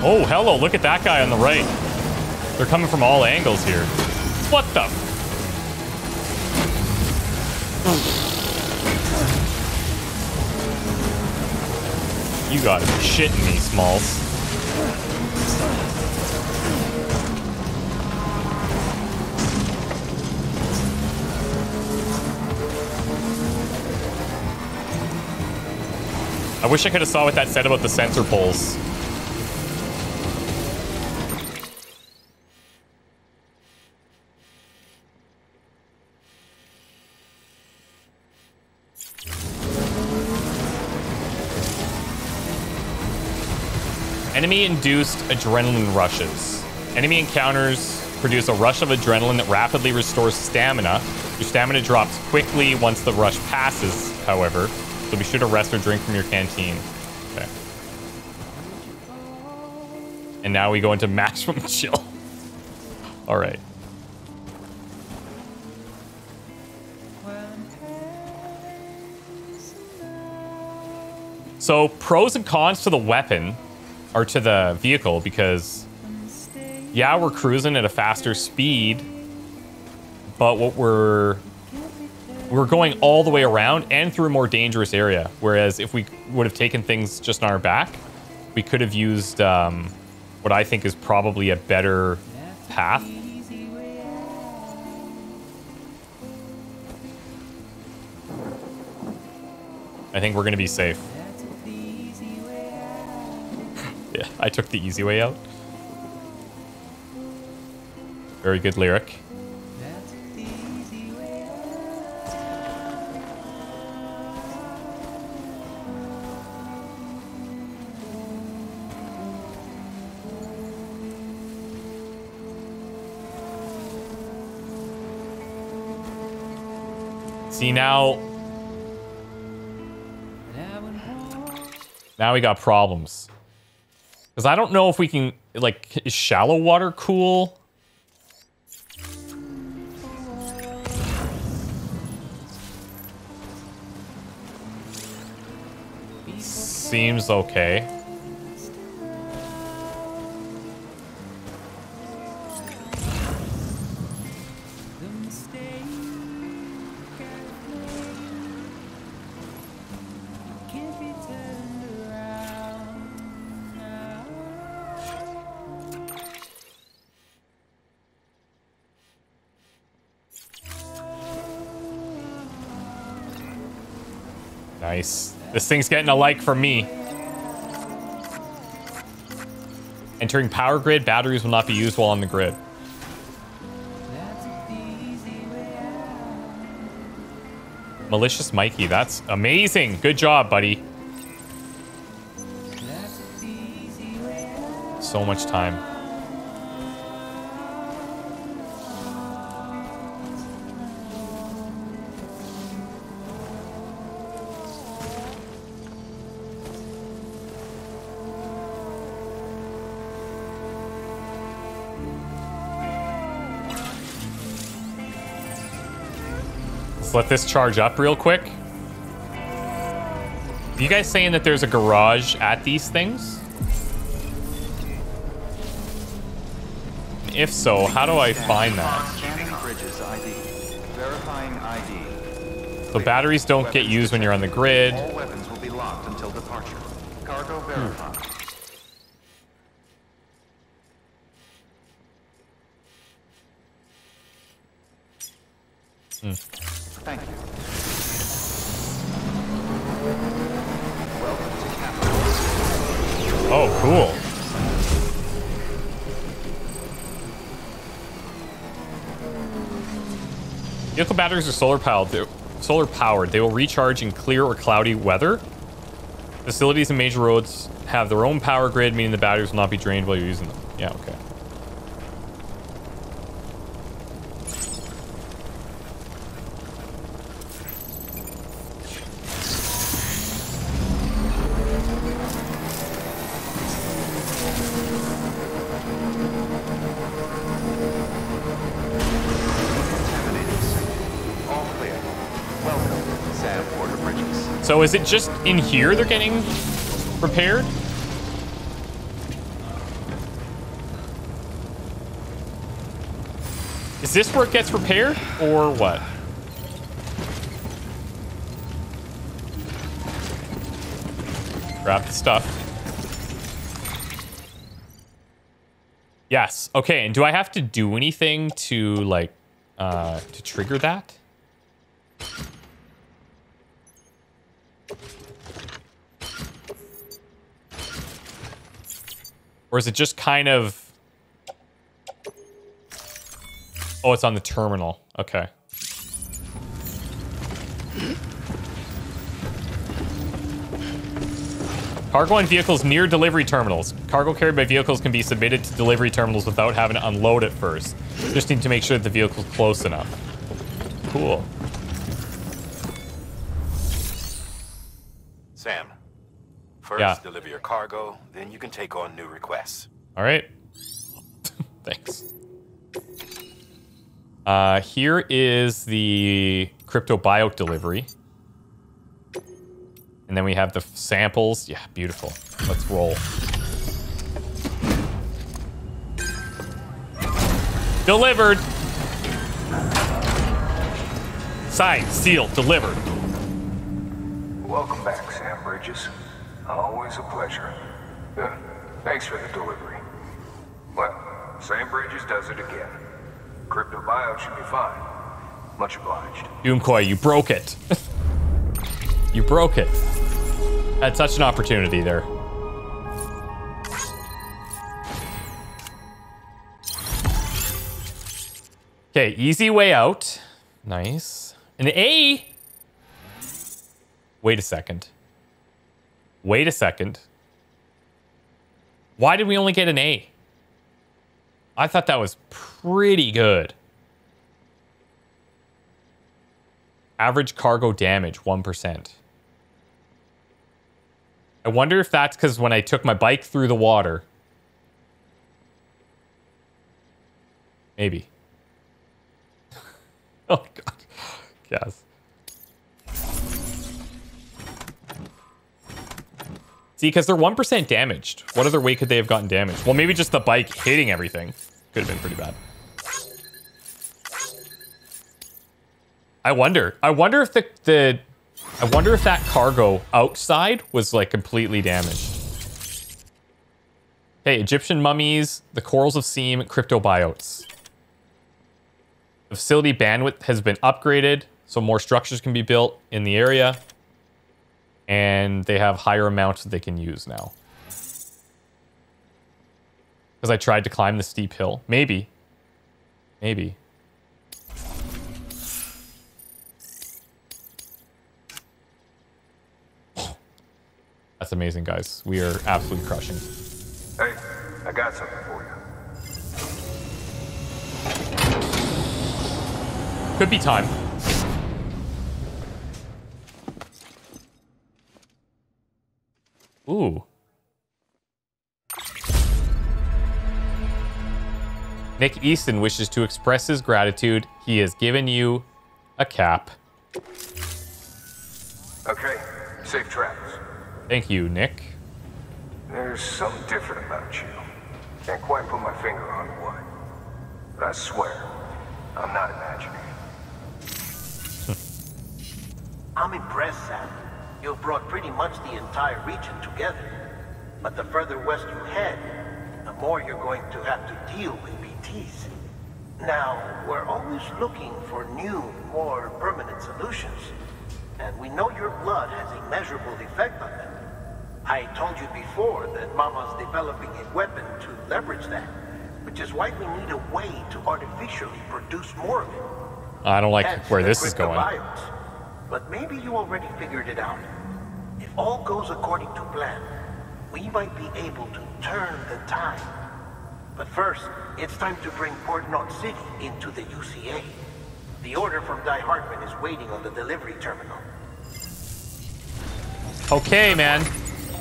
Oh, hello, look at that guy on the right. They're coming from all angles here. What the? You gotta be shitting me, Smalls. I wish I could have saw what that said about the sensor poles. Enemy-induced adrenaline rushes. Enemy encounters produce a rush of adrenaline that rapidly restores stamina. Your stamina drops quickly once the rush passes, however, so be sure to rest or drink from your canteen. Okay. And now we go into maximum chill. All right. So pros and cons to the weapon or to the vehicle because yeah, we're cruising at a faster speed, but what we're we're going all the way around and through a more dangerous area. Whereas if we would have taken things just on our back, we could have used um, what I think is probably a better path. I think we're going to be safe. Yeah, I took the easy way out. Very good lyric. See now. Now we got problems. Because I don't know if we can, like, is shallow water cool? Seems okay. Nice. This thing's getting a like from me. Entering power grid, batteries will not be used while on the grid. Malicious Mikey, that's amazing. Good job, buddy. So much time. Let this charge up real quick. You guys saying that there's a garage at these things? If so, how do I find that? So batteries don't get used when you're on the grid. Batteries are solar powered. Solar powered. They will recharge in clear or cloudy weather. Facilities and major roads have their own power grid, meaning the batteries will not be drained while you're using them. Yeah, okay. So is it just in here they're getting repaired? Is this where it gets repaired or what? Grab the stuff. Yes. Okay. And do I have to do anything to like uh to trigger that? Or is it just kind of... Oh, it's on the terminal. Okay. Cargo on vehicles near delivery terminals. Cargo carried by vehicles can be submitted to delivery terminals without having to unload it first. Just need to make sure that the vehicle's close enough. Cool. Sam, first Yeah. deliver your cargo, then you can take on new requests. All right. Thanks. Uh, here is the cryptobiote delivery. And then we have the samples. Yeah, beautiful. Let's roll. Delivered. Signed, sealed, delivered. Welcome back, Sam Bridges. Always a pleasure. Thanks for the delivery. Well, Sam Bridges does it again. Crypto bio should be fine. Much obliged. Doomcoy, you broke it. you broke it. Had such an opportunity there. Okay, easy way out. Nice. An A. Wait a second. Wait a second. Why did we only get an A? I thought that was pretty good. Average cargo damage, 1%. I wonder if that's because when I took my bike through the water. Maybe. oh, God. Yes. See, because they're 1% damaged. What other way could they have gotten damaged? Well, maybe just the bike hitting everything. Could have been pretty bad. I wonder. I wonder if the the I wonder if that cargo outside was like completely damaged. Hey, Egyptian mummies, the corals of seam, cryptobiotes. The facility bandwidth has been upgraded, so more structures can be built in the area. And they have higher amounts that they can use now. Because I tried to climb the steep hill. Maybe. Maybe. That's amazing, guys. We are absolutely crushing. Hey, I got something for you. Could be time. Ooh. Nick Easton wishes to express his gratitude. He has given you a cap. Okay, safe travels. Thank you, Nick. There's something different about you. Can't quite put my finger on what. But I swear, I'm not imagining it. I'm impressed, Sam. You've brought pretty much the entire region together. But the further west you head, the more you're going to have to deal with BTs. Now, we're always looking for new, more permanent solutions. And we know your blood has a measurable effect on them. I told you before that Mama's developing a weapon to leverage that, which is why we need a way to artificially produce more of it. I don't like where this is going. But maybe you already figured it out. If all goes according to plan, we might be able to turn the tide. But first, it's time to bring Port Knot City into the UCA. The order from Die-Hardman is waiting on the delivery terminal. Okay, man.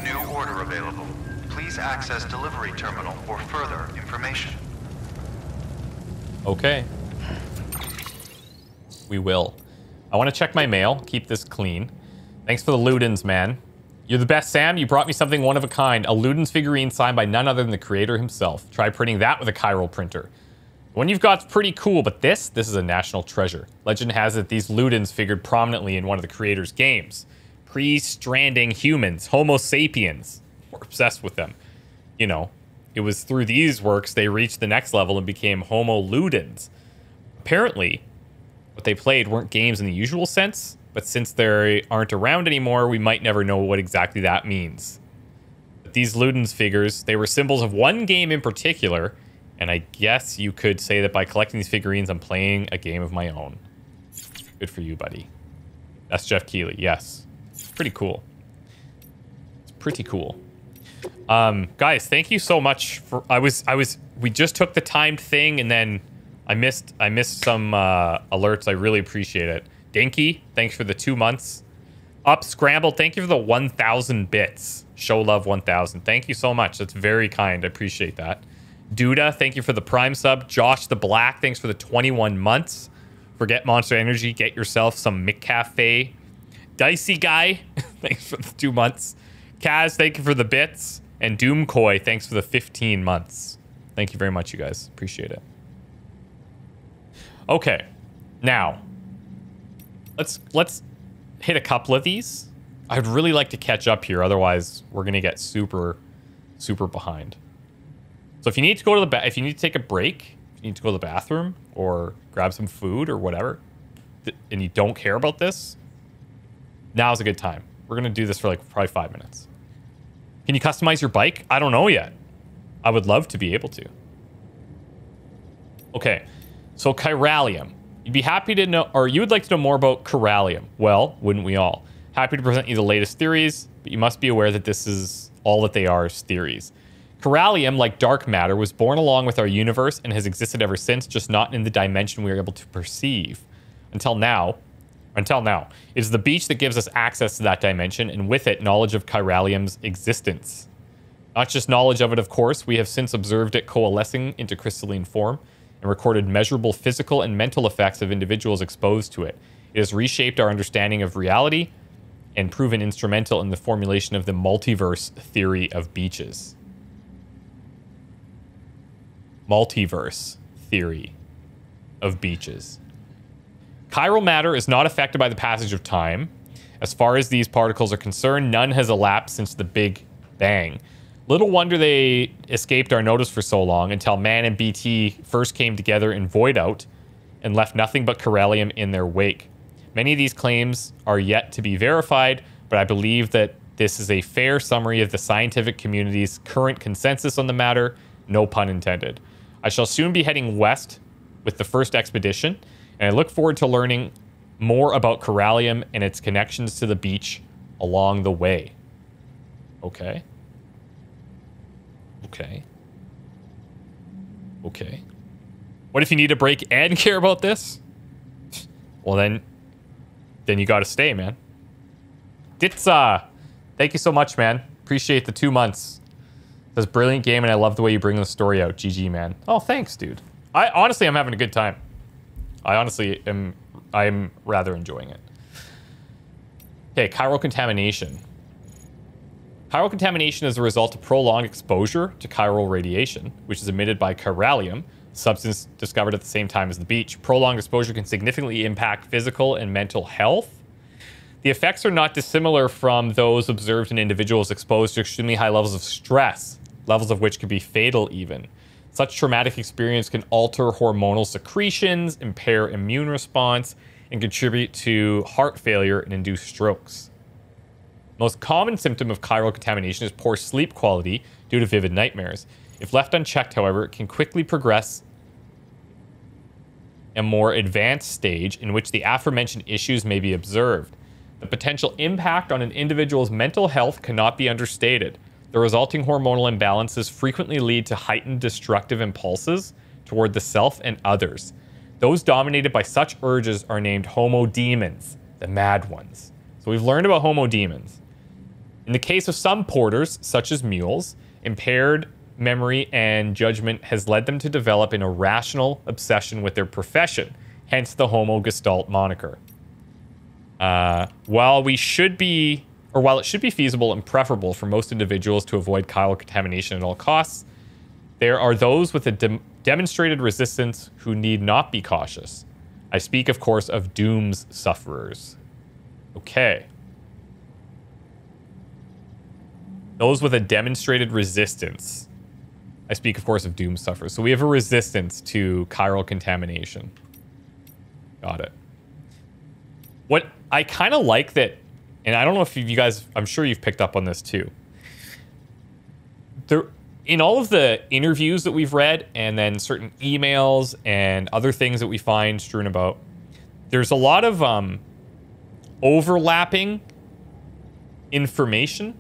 New order available. Please access delivery terminal for further information. Okay. We will. I want to check my mail. Keep this clean. Thanks for the Ludens, man. You're the best, Sam. You brought me something one of a kind. A Ludens figurine signed by none other than the creator himself. Try printing that with a chiral printer. One you've got's pretty cool, but this, this is a national treasure. Legend has it these Ludens figured prominently in one of the creator's games. Pre-stranding humans, Homo sapiens. We're obsessed with them. You know, it was through these works they reached the next level and became Homo Ludens. Apparently, what they played weren't games in the usual sense, but since they aren't around anymore, we might never know what exactly that means. But these Ludens figures, they were symbols of one game in particular, and I guess you could say that by collecting these figurines, I'm playing a game of my own. Good for you, buddy. That's Geoff Keighley, yes. Pretty cool. It's pretty cool. Um, guys, thank you so much for. I was, I was. We just took the timed thing, and then I missed, I missed some uh, alerts. I really appreciate it. Dinky, thanks for the two months. Up Scramble, thank you for the 1,000 bits. Show love 1,000. Thank you so much. That's very kind. I appreciate that. Duda, thank you for the Prime sub. Josh the Black, thanks for the 21 months. Forget Monster Energy. Get yourself some McCafe. Dicey Guy, thanks for the two months. Kaz, thank you for the bits. And Doomcoy, thanks for the 15 months. Thank you very much, you guys. Appreciate it. Okay. Now, let's let's hit a couple of these. I'd really like to catch up here, otherwise we're gonna get super, super behind. So if you need to go to the ba- if you need to take a break, if you need to go to the bathroom or grab some food or whatever, and you don't care about this, now's a good time. We're gonna do this for like probably five minutes. Can you customize your bike? I don't know yet. I would love to be able to. Okay, so chiralium. You'd be happy to know, or you would like to know more about chiralium. Well, wouldn't we all? Happy to present you the latest theories, but you must be aware that this is all that they are is theories. Chiralium, like dark matter, was born along with our universe and has existed ever since, just not in the dimension we are able to perceive. Until now, until now, it is the beach that gives us access to that dimension, and with it, knowledge of chiralium's existence. Not just knowledge of it, of course, we have since observed it coalescing into crystalline form and recorded measurable physical and mental effects of individuals exposed to it. It has reshaped our understanding of reality and proven instrumental in the formulation of the multiverse theory of beaches. Multiverse theory of beaches. Chiral matter is not affected by the passage of time. As far as these particles are concerned, none has elapsed since the Big Bang. Little wonder they escaped our notice for so long until Man and BT first came together in Void Out and left nothing but chiralium in their wake. Many of these claims are yet to be verified, but I believe that this is a fair summary of the scientific community's current consensus on the matter, no pun intended. I shall soon be heading west with the first expedition, and I look forward to learning more about chiralium and its connections to the beach along the way. Okay. Okay. Okay. What if you need a break and care about this? Well then then you gotta stay, man. Ditsa! Thank you so much, man. Appreciate the two months. That's brilliant game and I love the way you bring the story out. GG, man. Oh, thanks, dude. I honestly I'm having a good time. I honestly am I'm rather enjoying it. Okay, chiral contamination. Chiral contamination is a result of prolonged exposure to chiral radiation, which is emitted by chiralium, substance discovered at the same time as the beach. Prolonged exposure can significantly impact physical and mental health. The effects are not dissimilar from those observed in individuals exposed to extremely high levels of stress, levels of which could be fatal even. Such traumatic experience can alter hormonal secretions, impair immune response, and contribute to heart failure and induce strokes. Most common symptom of chiral contamination is poor sleep quality due to vivid nightmares. If left unchecked, however, it can quickly progress a more advanced stage in which the aforementioned issues may be observed. The potential impact on an individual's mental health cannot be understated. The resulting hormonal imbalances frequently lead to heightened destructive impulses toward the self and others. Those dominated by such urges are named Homo Demens, the mad ones. So we've learned about Homo Demens. In the case of some porters, such as mules, impaired memory and judgment has led them to develop an irrational obsession with their profession, hence the Homo Gestalt moniker. Uh, while we should be, or while it should be feasible and preferable for most individuals to avoid chiral contamination at all costs, there are those with a de demonstrated resistance who need not be cautious. I speak, of course, of DOOMS sufferers. Okay. Those with a demonstrated resistance. I speak, of course, of Doom sufferers. So we have a resistance to chiral contamination. Got it. What I kind of like that, and I don't know if you guys, I'm sure you've picked up on this too. There, in all of the interviews that we've read, and then certain emails and other things that we find strewn about, there's a lot of um, overlapping information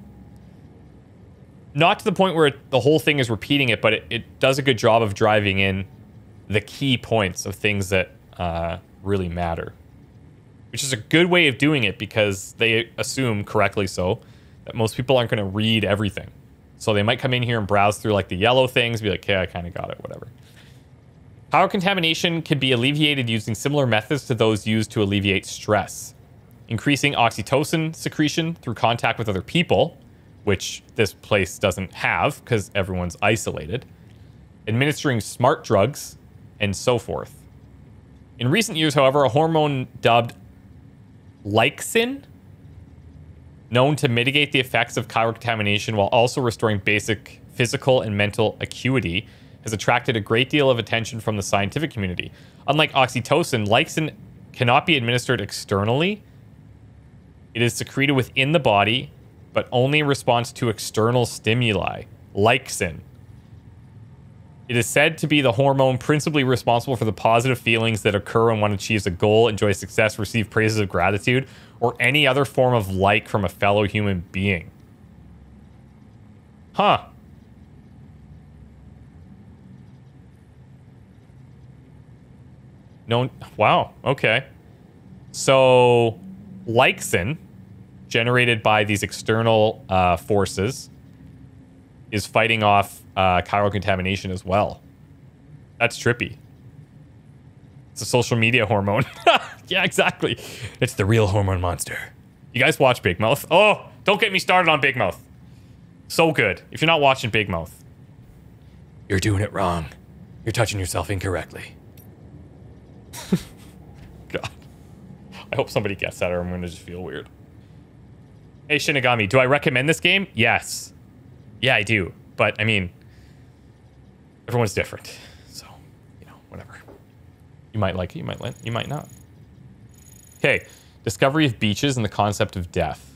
not to the point where it, the whole thing is repeating it, but it, it, does a good job of driving in the key points of things that uh, really matter. Which is a good way of doing it because they assume, correctly so, that most people aren't going to read everything. So they might come in here and browse through like the yellow things, be like, okay, I kind of got it, whatever. Chiral contamination can be alleviated using similar methods to those used to alleviate stress. Increasing oxytocin secretion through contact with other people, which this place doesn't have because everyone's isolated, administering smart drugs, and so forth. In recent years, however, a hormone dubbed Lyxin, known to mitigate the effects of chiral contamination while also restoring basic physical and mental acuity, has attracted a great deal of attention from the scientific community. Unlike oxytocin, Lyxin cannot be administered externally. It is secreted within the body but only in response to external stimuli, Lyxin. It is said to be the hormone principally responsible for the positive feelings that occur when one achieves a goal, enjoys success, receives praises of gratitude, or any other form of like from a fellow human being. Huh. No, wow, okay. So, Lyxin generated by these external uh, forces is fighting off uh, chiral contamination as well. That's trippy. It's a social media hormone. yeah, exactly. It's the real hormone monster. You guys watch Big Mouth? Oh, don't get me started on Big Mouth. So good. If you're not watching Big Mouth, you're doing it wrong. You're touching yourself incorrectly. God. I hope somebody gets that or I'm going to just feel weird. Hey, Shinigami, do I recommend this game? Yes. Yeah, I do. But, I mean, everyone's different. So, you know, whatever. You might like it, you might like you might not. Okay, discovery of beaches and the concept of death.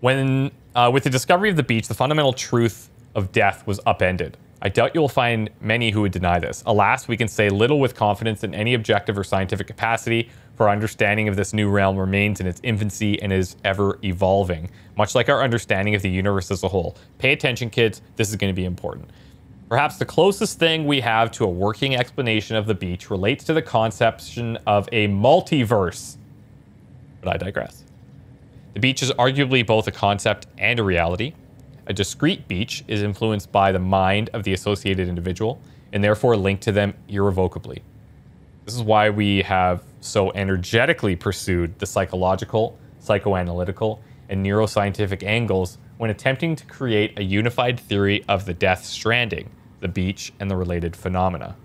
When, uh, with the discovery of the beach, the fundamental truth of death was upended. I doubt you will find many who would deny this. Alas, we can say little with confidence in any objective or scientific capacity, for our understanding of this new realm remains in its infancy and is ever evolving, much like our understanding of the universe as a whole. Pay attention, kids, this is going to be important. Perhaps the closest thing we have to a working explanation of the beach relates to the conception of a multiverse. But I digress. The beach is arguably both a concept and a reality. A discrete beach is influenced by the mind of the associated individual and therefore linked to them irrevocably. This is why we have so energetically pursued the psychological, psychoanalytical, and neuroscientific angles when attempting to create a unified theory of the death stranding, the beach, and the related phenomena.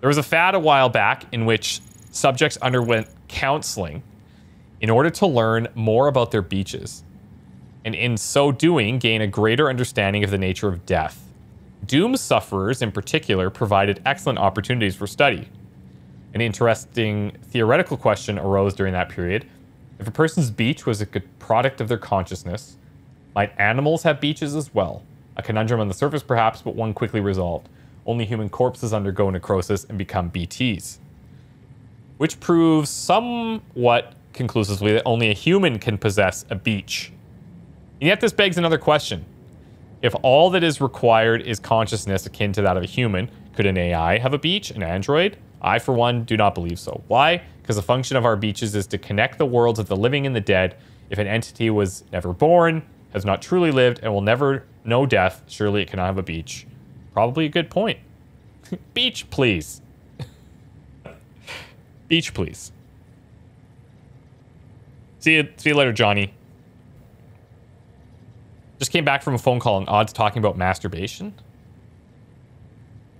There was a fad a while back in which subjects underwent counseling in order to learn more about their beaches, and in so doing, gain a greater understanding of the nature of death. Doom sufferers, in particular, provided excellent opportunities for study. An interesting theoretical question arose during that period. If a person's beach was a product of their consciousness, might animals have beaches as well? A conundrum on the surface, perhaps, but one quickly resolved. Only human corpses undergo necrosis and become BTs. Which proves somewhat conclusively that only a human can possess a beach. And yet, this begs another question if all that is required is consciousness akin to that of a human, could an AI have a beach, an android? I, for one, do not believe so. Why? Because the function of our beaches is to connect the worlds of the living and the dead. If an entity was never born, has not truly lived, and will never know death, surely it cannot have a beach. Probably a good point. beach, please. beach, please. See you, see you later, Johnny. Just came back from a phone call and Odd's talking about masturbation.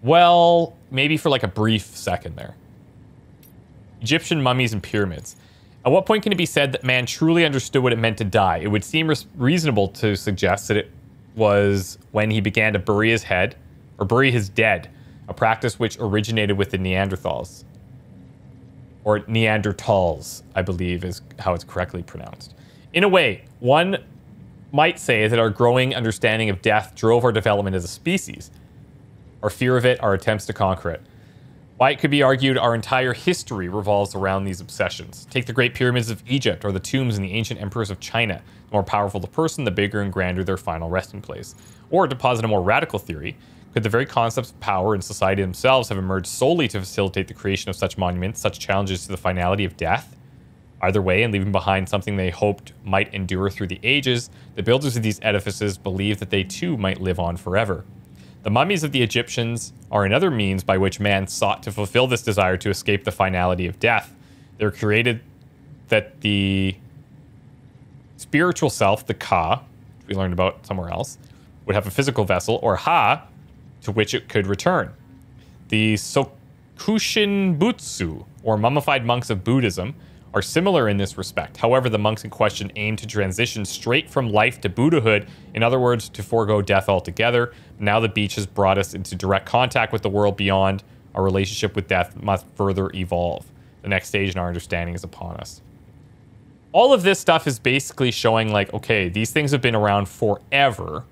Well, maybe for like a brief second there. Egyptian mummies and pyramids. At what point can it be said that man truly understood what it meant to die? It would seem reasonable to suggest that it was when he began to bury his head or bury his dead, a practice which originated with the Neanderthals. Or Neanderthals, I believe is how it's correctly pronounced. In a way, one might say that our growing understanding of death drove our development as a species. Our fear of it, our attempts to conquer it. Why it could be argued our entire history revolves around these obsessions. Take the Great Pyramids of Egypt or the tombs in the ancient emperors of China. The more powerful the person, the bigger and grander their final resting place. Or to posit a more radical theory, could the very concepts of power and society themselves have emerged solely to facilitate the creation of such monuments, such challenges to the finality of death? Either way, and leaving behind something they hoped might endure through the ages, the builders of these edifices believed that they too might live on forever. The mummies of the Egyptians are another means by which man sought to fulfill this desire to escape the finality of death. They were created that the spiritual self, the Ka, which we learned about somewhere else, would have a physical vessel, or Ha, to which it could return. The Sokushin Butsu, or mummified monks of Buddhism, are similar in this respect. However, the monks in question aim to transition straight from life to Buddhahood, in other words, to forego death altogether. Now the beach has brought us into direct contact with the world beyond. Our relationship with death must further evolve. The next stage in our understanding is upon us. All of this stuff is basically showing, like, okay, these things have been around forever,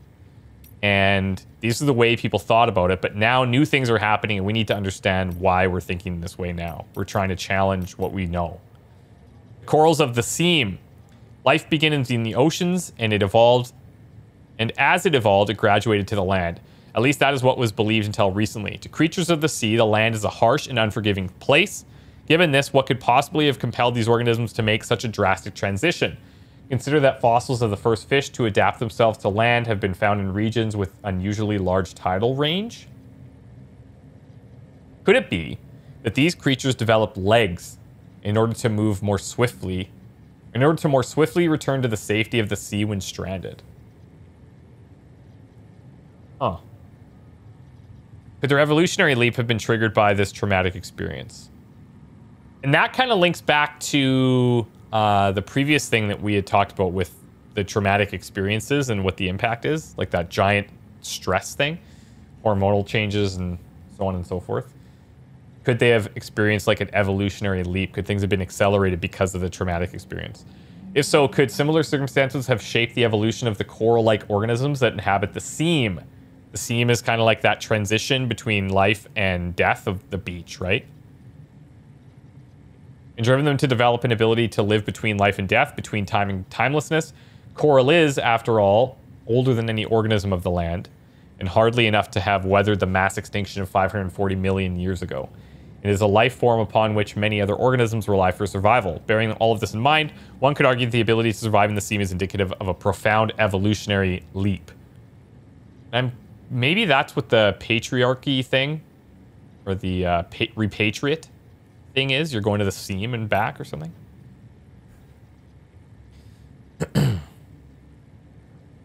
and these are the way people thought about it, but now new things are happening, and we need to understand why we're thinking this way now. We're trying to challenge what we know. Corals of the seam. Life begins in the oceans and it evolved. And as it evolved, it graduated to the land. At least that is what was believed until recently. To creatures of the sea, the land is a harsh and unforgiving place. Given this, what could possibly have compelled these organisms to make such a drastic transition? Consider that fossils of the first fish to adapt themselves to land have been found in regions with unusually large tidal range. Could it be that these creatures developed legs in order to move more swiftly, in order to more swiftly return to the safety of the sea when stranded. Huh. Could their evolutionary leap have been triggered by this traumatic experience? And that kind of links back to uh, the previous thing that we had talked about with the traumatic experiences and what the impact is, like that giant stress thing, hormonal changes, and so on and so forth. Could they have experienced like an evolutionary leap? Could things have been accelerated because of the traumatic experience? If so, could similar circumstances have shaped the evolution of the coral like organisms that inhabit the seam? The seam is kind of like that transition between life and death of the beach, right? And driven them to develop an ability to live between life and death, between time and timelessness. Coral is, after all, older than any organism of the land, and hardly enough to have weathered the mass extinction of 540 million years ago. It is a life form upon which many other organisms rely for survival. Bearing all of this in mind, one could argue that the ability to survive in the seam is indicative of a profound evolutionary leap. And maybe that's what the patriarchy thing, or the uh, pa- repatriate thing is. You're going to the seam and back or something.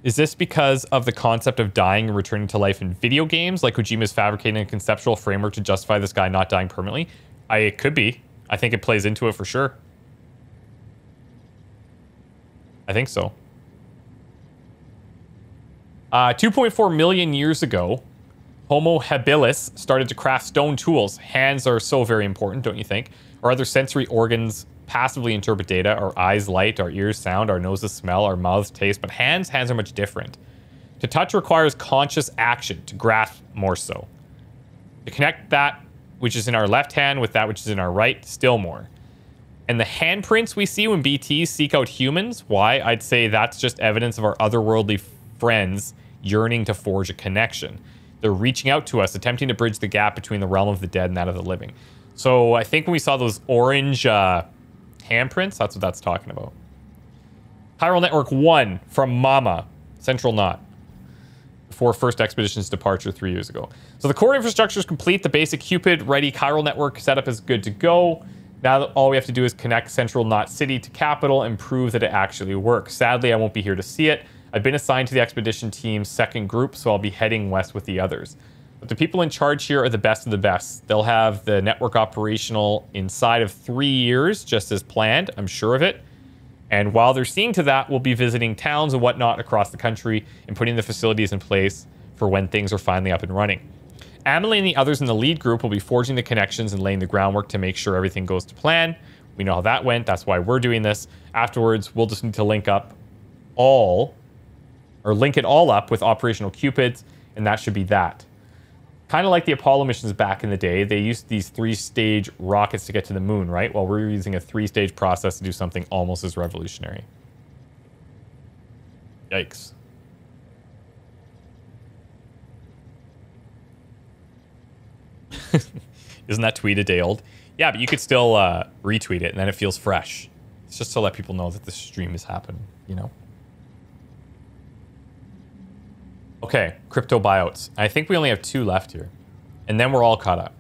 Is this because of the concept of dying and returning to life in video games? Like Kojima's fabricating a conceptual framework to justify this guy not dying permanently? I it could be. I think it plays into it for sure. I think so. Uh, 2.4 million years ago, Homo habilis started to craft stone tools. Hands are so very important, don't you think? Or other sensory organs passively interpret data. Our eyes light, our ears sound, our noses smell, our mouths taste. But hands, hands are much different. To touch requires conscious action, to grasp more so. To connect that which is in our left hand with that which is in our right, still more. And the handprints we see when BTs seek out humans, why? I'd say that's just evidence of our otherworldly friends yearning to forge a connection. They're reaching out to us, attempting to bridge the gap between the realm of the dead and that of the living. So I think when we saw those orange uh, handprints, that's what that's talking about. Chiral Network 1 from Mama, Central Knot, before first expedition's departure three years ago. So the core infrastructure is complete. The basic Q-pid ready chiral network setup is good to go. Now all we have to do is connect Central Knot City to Capital and prove that it actually works. Sadly, I won't be here to see it. I've been assigned to the expedition team's second group, so I'll be heading west with the others. But the people in charge here are the best of the best. They'll have the network operational inside of three years, just as planned. I'm sure of it. And while they're seeing to that, we'll be visiting towns and whatnot across the country and putting the facilities in place for when things are finally up and running. Amelie and the others in the lead group will be forging the connections and laying the groundwork to make sure everything goes to plan. We know how that went. That's why we're doing this. Afterwards, we'll just need to link up all, or link it all up with operational Q-pids, and that should be that. Kind of like the Apollo missions back in the day, they used these three-stage rockets to get to the moon, right? Well, we're using a three-stage process to do something almost as revolutionary. Yikes. Isn't that tweet a day old? Yeah, but you could still uh, retweet it, and then it feels fresh. It's just to let people know that this stream has happened, you know? Okay, cryptobiotes. I think we only have two left here. And then we're all caught up.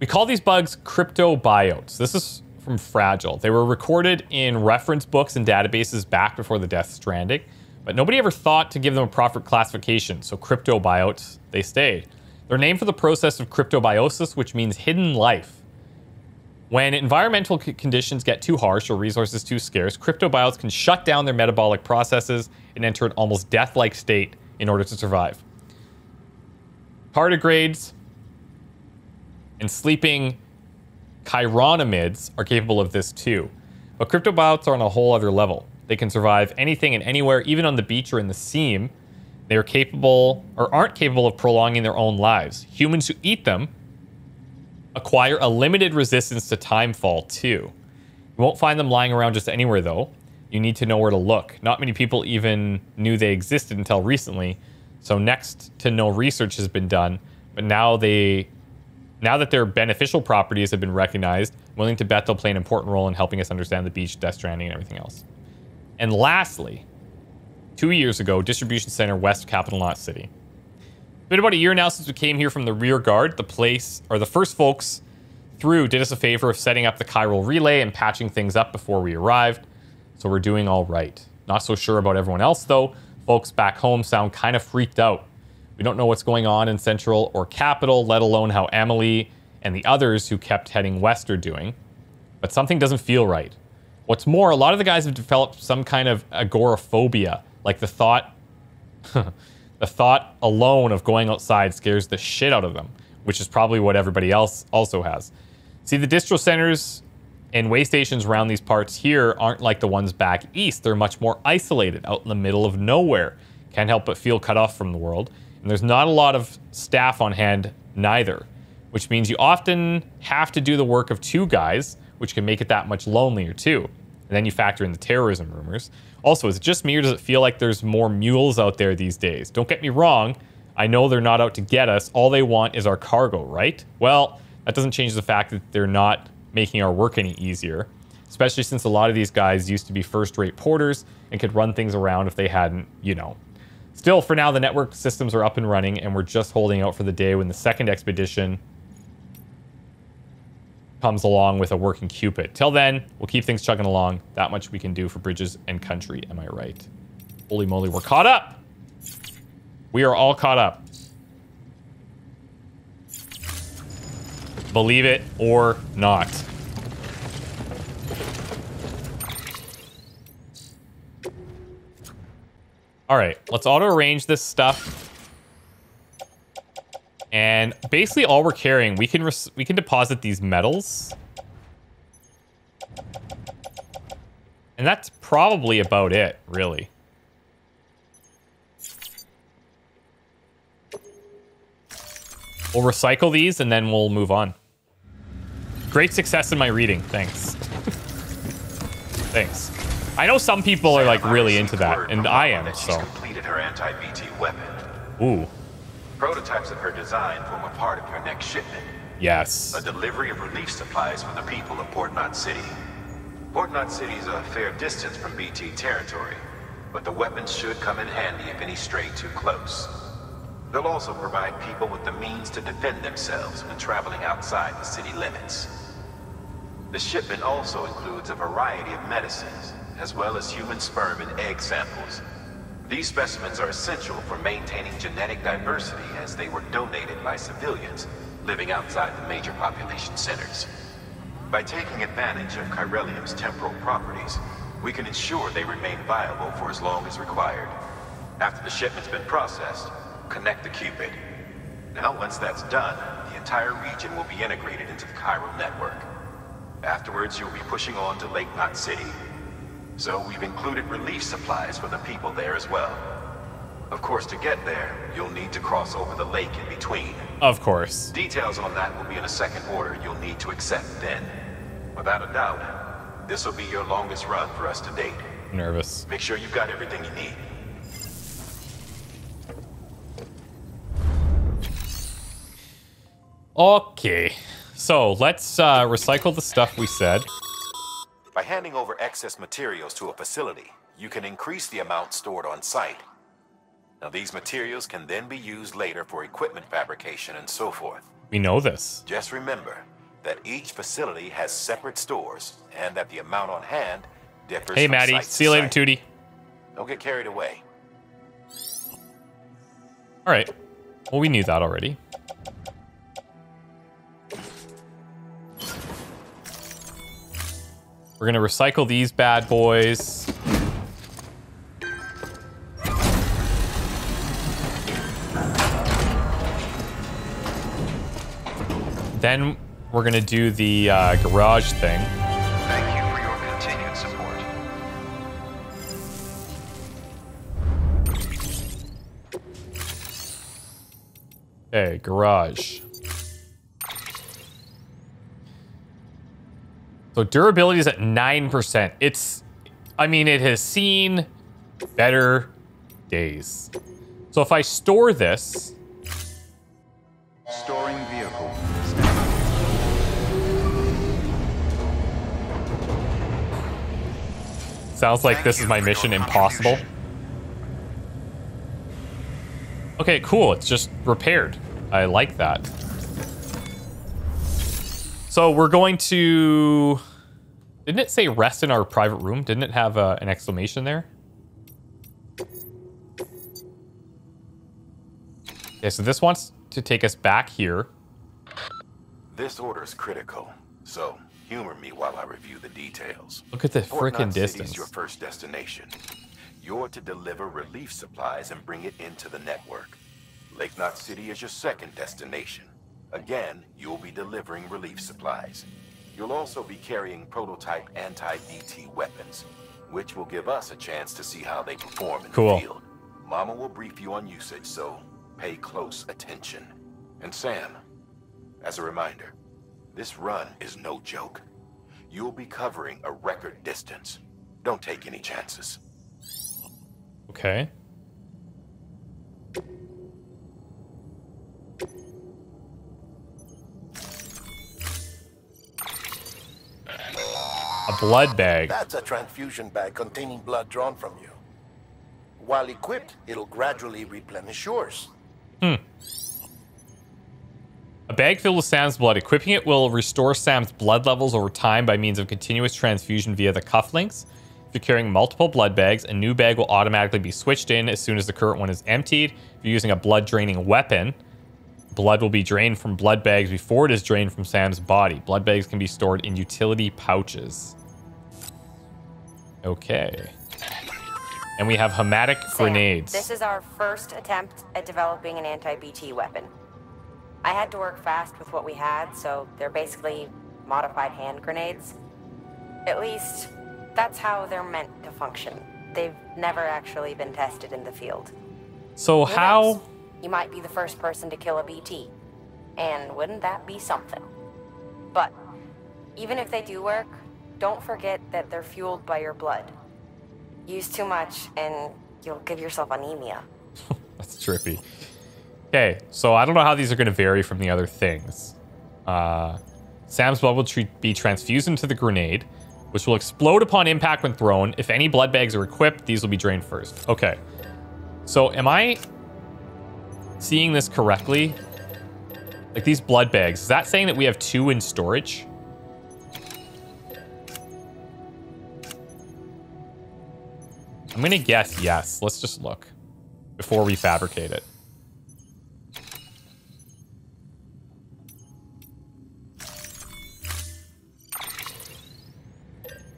We call these bugs cryptobiotes. This is from Fragile. They were recorded in reference books and databases back before the Death Stranding, but nobody ever thought to give them a proper classification, so cryptobiotes, they stayed. They're named for the process of cryptobiosis, which means hidden life. When environmental conditions get too harsh or resources too scarce, cryptobiotes can shut down their metabolic processes and enter an almost death-like state in order to survive. Tardigrades and sleeping chironomids are capable of this too. But cryptobiotes are on a whole other level. They can survive anything and anywhere, even on the beach or in the seam. They are capable or aren't capable of prolonging their own lives. Humans who eat them acquire a limited resistance to timefall too. You won't find them lying around just anywhere though. You need to know where to look. Not many people even knew they existed until recently. So next to no research has been done, but now they now that their beneficial properties have been recognized, willing to bet they'll play an important role in helping us understand the beach, Death Stranding, and everything else. And lastly, two years ago, distribution center west Capital Knot City been about a year now since we came here from the rear guard. The place, or the first folks through, did us a favor of setting up the chiral relay and patching things up before we arrived. So we're doing all right. Not so sure about everyone else, though. Folks back home sound kind of freaked out. We don't know what's going on in Central or Capital, let alone how Amelie and the others who kept heading west are doing. But something doesn't feel right. What's more, a lot of the guys have developed some kind of agoraphobia, like the thought the thought alone of going outside scares the shit out of them, which is probably what everybody else also has. See, the distro centers and way stations around these parts here aren't like the ones back east. They're much more isolated, out in the middle of nowhere. Can't help but feel cut off from the world. And there's not a lot of staff on hand neither, which means you often have to do the work of two guys, which can make it that much lonelier too. And then you factor in the terrorism rumors. Also, is it just me or does it feel like there's more mules out there these days? Don't get me wrong. I know they're not out to get us. All they want is our cargo, right? Well, that doesn't change the fact that they're not making our work any easier, especially since a lot of these guys used to be first rate porters and could run things around if they hadn't, you know. Still, for now, the network systems are up and running, and we're just holding out for the day when the second expedition comes along with a working Q-pid. Till then, we'll keep things chugging along. That much we can do for bridges and country, am I right? Holy moly, we're caught up! We are all caught up. Believe it or not. All right, let's auto arrange this stuff. And basically all we're carrying, we can we can deposit these metals. And that's probably about it, really. We'll recycle these and then we'll move on. Great success in my reading. Thanks. Thanks. I know some people are like really into that, and I am, so. completed her anti-BT weapon. Ooh. Prototypes of her design form a part of your next shipment. Yes. A delivery of relief supplies for the people of Port Knot City. Port Knot City is a fair distance from BT territory, but the weapons should come in handy if any stray too close. They'll also provide people with the means to defend themselves when traveling outside the city limits. The shipment also includes a variety of medicines, as well as human sperm and egg samples. These specimens are essential for maintaining genetic diversity as they were donated by civilians living outside the major population centers. By taking advantage of Chiralium's temporal properties, we can ensure they remain viable for as long as required. After the shipment's been processed, connect the Q-pid. Now, once that's done, the entire region will be integrated into the Chiral network. Afterwards, you'll be pushing on to Lake Knot City. So we've included relief supplies for the people there as well. Of course, to get there, you'll need to cross over the lake in between. Of course. Details on that will be in a second order you'll need to accept then. Without a doubt, this will be your longest run for us to date. Nervous. Make sure you've got everything you need. Okay. So let's uh, recycle the stuff we said. By handing over excess materials to a facility, you can increase the amount stored on site. Now, these materials can then be used later for equipment fabrication and so forth. We know this. Just remember that each facility has separate stores and that the amount on hand differs Hey, Maddie. See you later, site. Tootie. Don't get carried away. All right. Well, we knew that already. We're going to recycle these bad boys. Then we're going to do the uh, garage thing. Thank you for your continued support. Okay, garage. So durability is at 9%. It's, I mean, it has seen better days. So if I store this, Storing vehicle. sounds like this is my mission impossible. Okay, cool. It's just repaired. I like that. So we're going to... Didn't it say rest in our private room? Didn't it have uh, an exclamation there? Okay, so this wants to take us back here. This order is critical, so humor me while I review the details. Look at the Fort frickin' Knott City distance. is your first destination. You're to deliver relief supplies and bring it into the network. Lake Knot City is your second destination. Again, you'll be delivering relief supplies. You'll also be carrying prototype anti-BT weapons, which will give us a chance to see how they perform in Cool. the field. Mama will brief you on usage, so pay close attention. And Sam, as a reminder, this run is no joke. You'll be covering a record distance. Don't take any chances. Okay. Blood bag. That's a transfusion bag containing blood drawn from you. While equipped, it'll gradually replenish yours. Hmm. A bag filled with Sam's blood. Equipping it will restore Sam's blood levels over time by means of continuous transfusion via the cufflinks. If you're carrying multiple blood bags, a new bag will automatically be switched in as soon as the current one is emptied. If you're using a blood draining weapon, blood will be drained from blood bags before it is drained from Sam's body. Blood bags can be stored in utility pouches. Okay. And we have hematic Sam, grenades. This is our first attempt at developing an anti-BT weapon. I had to work fast with what we had, so they're basically modified hand grenades. At least, that's how they're meant to function. They've never actually been tested in the field. so Who how knows? You might be the first person to kill a BT. And wouldn't that be something? But, even if they do work, don't forget that they're fueled by your blood. Use too much, and you'll give yourself anemia. That's trippy. Okay, so I don't know how these are going to vary from the other things. Uh, Sam's blood will tre- be transfused into the grenade, which will explode upon impact when thrown. If any blood bags are equipped, these will be drained first. Okay. So am I seeing this correctly? Like these blood bags, is that saying that we have two in storage? I'm to guess yes. Let's just look before we fabricate it.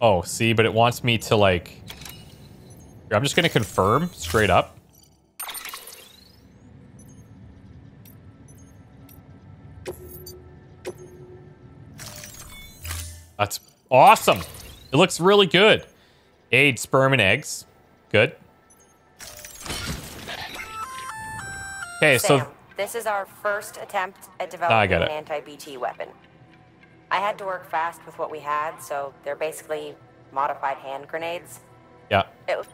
Oh, see, but it wants me to like. I'm just to confirm straight up. That's awesome. It looks really good. Aid sperm and eggs. Good. Okay, so this is our first attempt at developing an anti-BT weapon. I had to work fast with what we had, so they're basically modified hand grenades. yeah, It,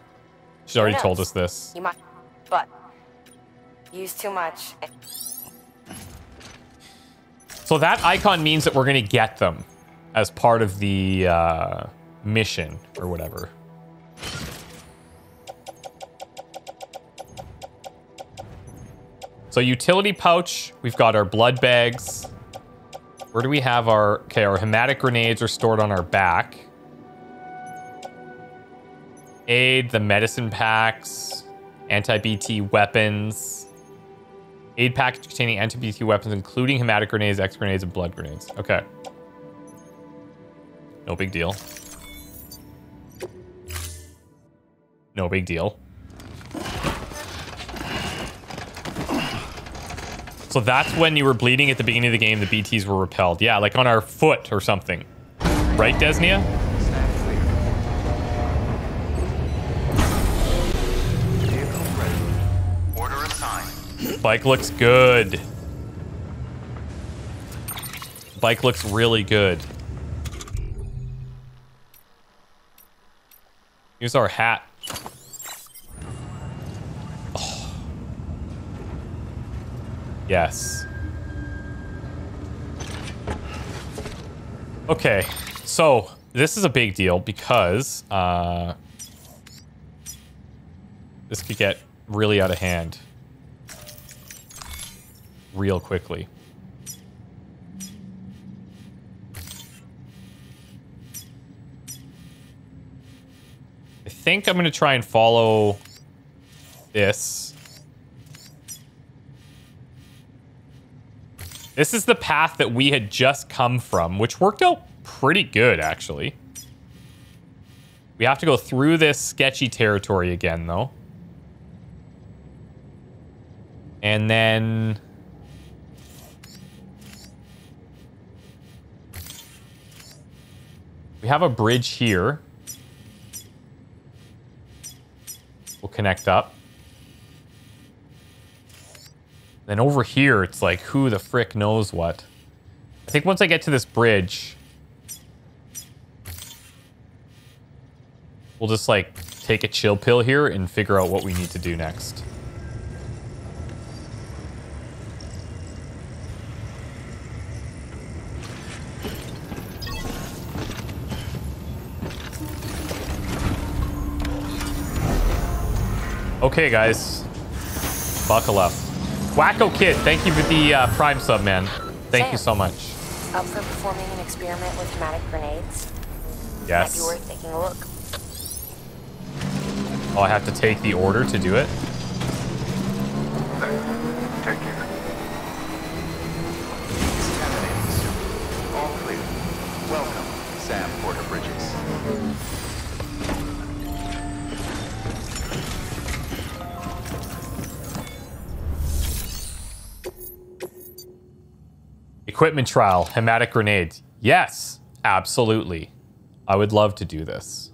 she's already told us this. you might, but use too much. So that icon means that we're going to get them as part of the uh, mission or whatever. So utility pouch, we've got our blood bags. Where do we have our... Okay, our hematic grenades are stored on our back. Aid, the medicine packs, anti-BT weapons. Aid package containing anti-BT weapons, including hematic grenades, X grenades, and blood grenades. Okay. No big deal. No big deal. So that's when you were bleeding at the beginning of the game, the BTs were repelled. Yeah, like on our foot or something. Right, Desnia? Stand clear. Vehicle ready. Order assigned. Bike looks good. Bike looks really good. Here's our hat. Yes. Okay, so this is a big deal because uh, this could get really out of hand real quickly. I think I'm going to try and follow this. This is the path that we had just come from, which worked out pretty good, actually. We have to go through this sketchy territory again, though. And then... We have a bridge here. We'll connect up. Then over here, it's like, who the frick knows what. I think once I get to this bridge, we'll just like take a chill pill here and figure out what we need to do next. Okay, guys. Buckle up. Wacko Kid, thank you for the uh, Prime sub, man. Thank Sam. you so much. Up for performing an experiment with hematic grenades? Might be Yes. worth taking a look. Oh, I have to take the order to do it? Take care. All clear. Welcome, Sam Porter Equipment trial, hematic grenades. Yes, absolutely. I would love to do this.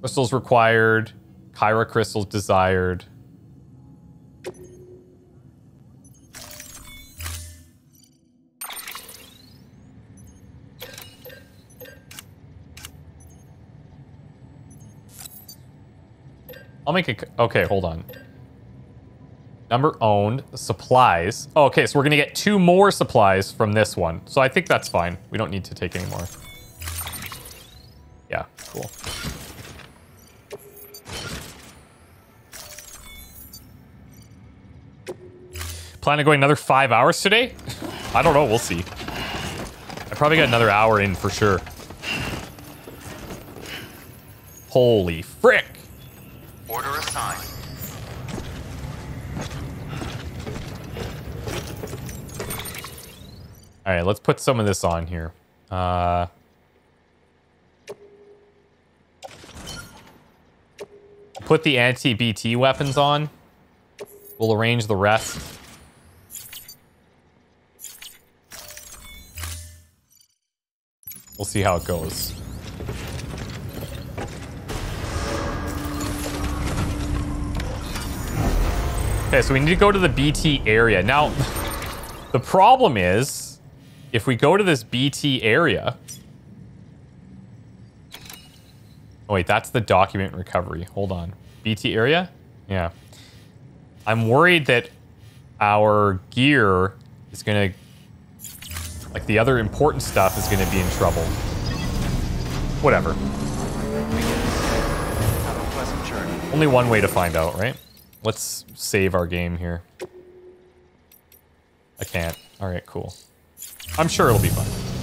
Crystals required. chiral crystals desired. I'll make a. Okay, hold on. Number owned, supplies. Oh, okay, so we're gonna get two more supplies from this one. So I think that's fine. We don't need to take any more. Yeah, cool. Plan on going another five hours today? I don't know, we'll see. I probably got another hour in for sure. Holy frick! Order assigned. All right, let's put some of this on here. Uh, put the anti-BT weapons on. We'll arrange the rest. We'll see how it goes. Okay, so we need to go to the BT area. Now, the problem is, if we go to this BT area... Oh, wait, that's the document recovery. Hold on. BT area? Yeah. I'm worried that our gear is going to... Like, the other important stuff is going to be in trouble. Whatever. Only one way to find out, right? Let's save our game here. I can't. All right, cool. I'm sure it'll be fine.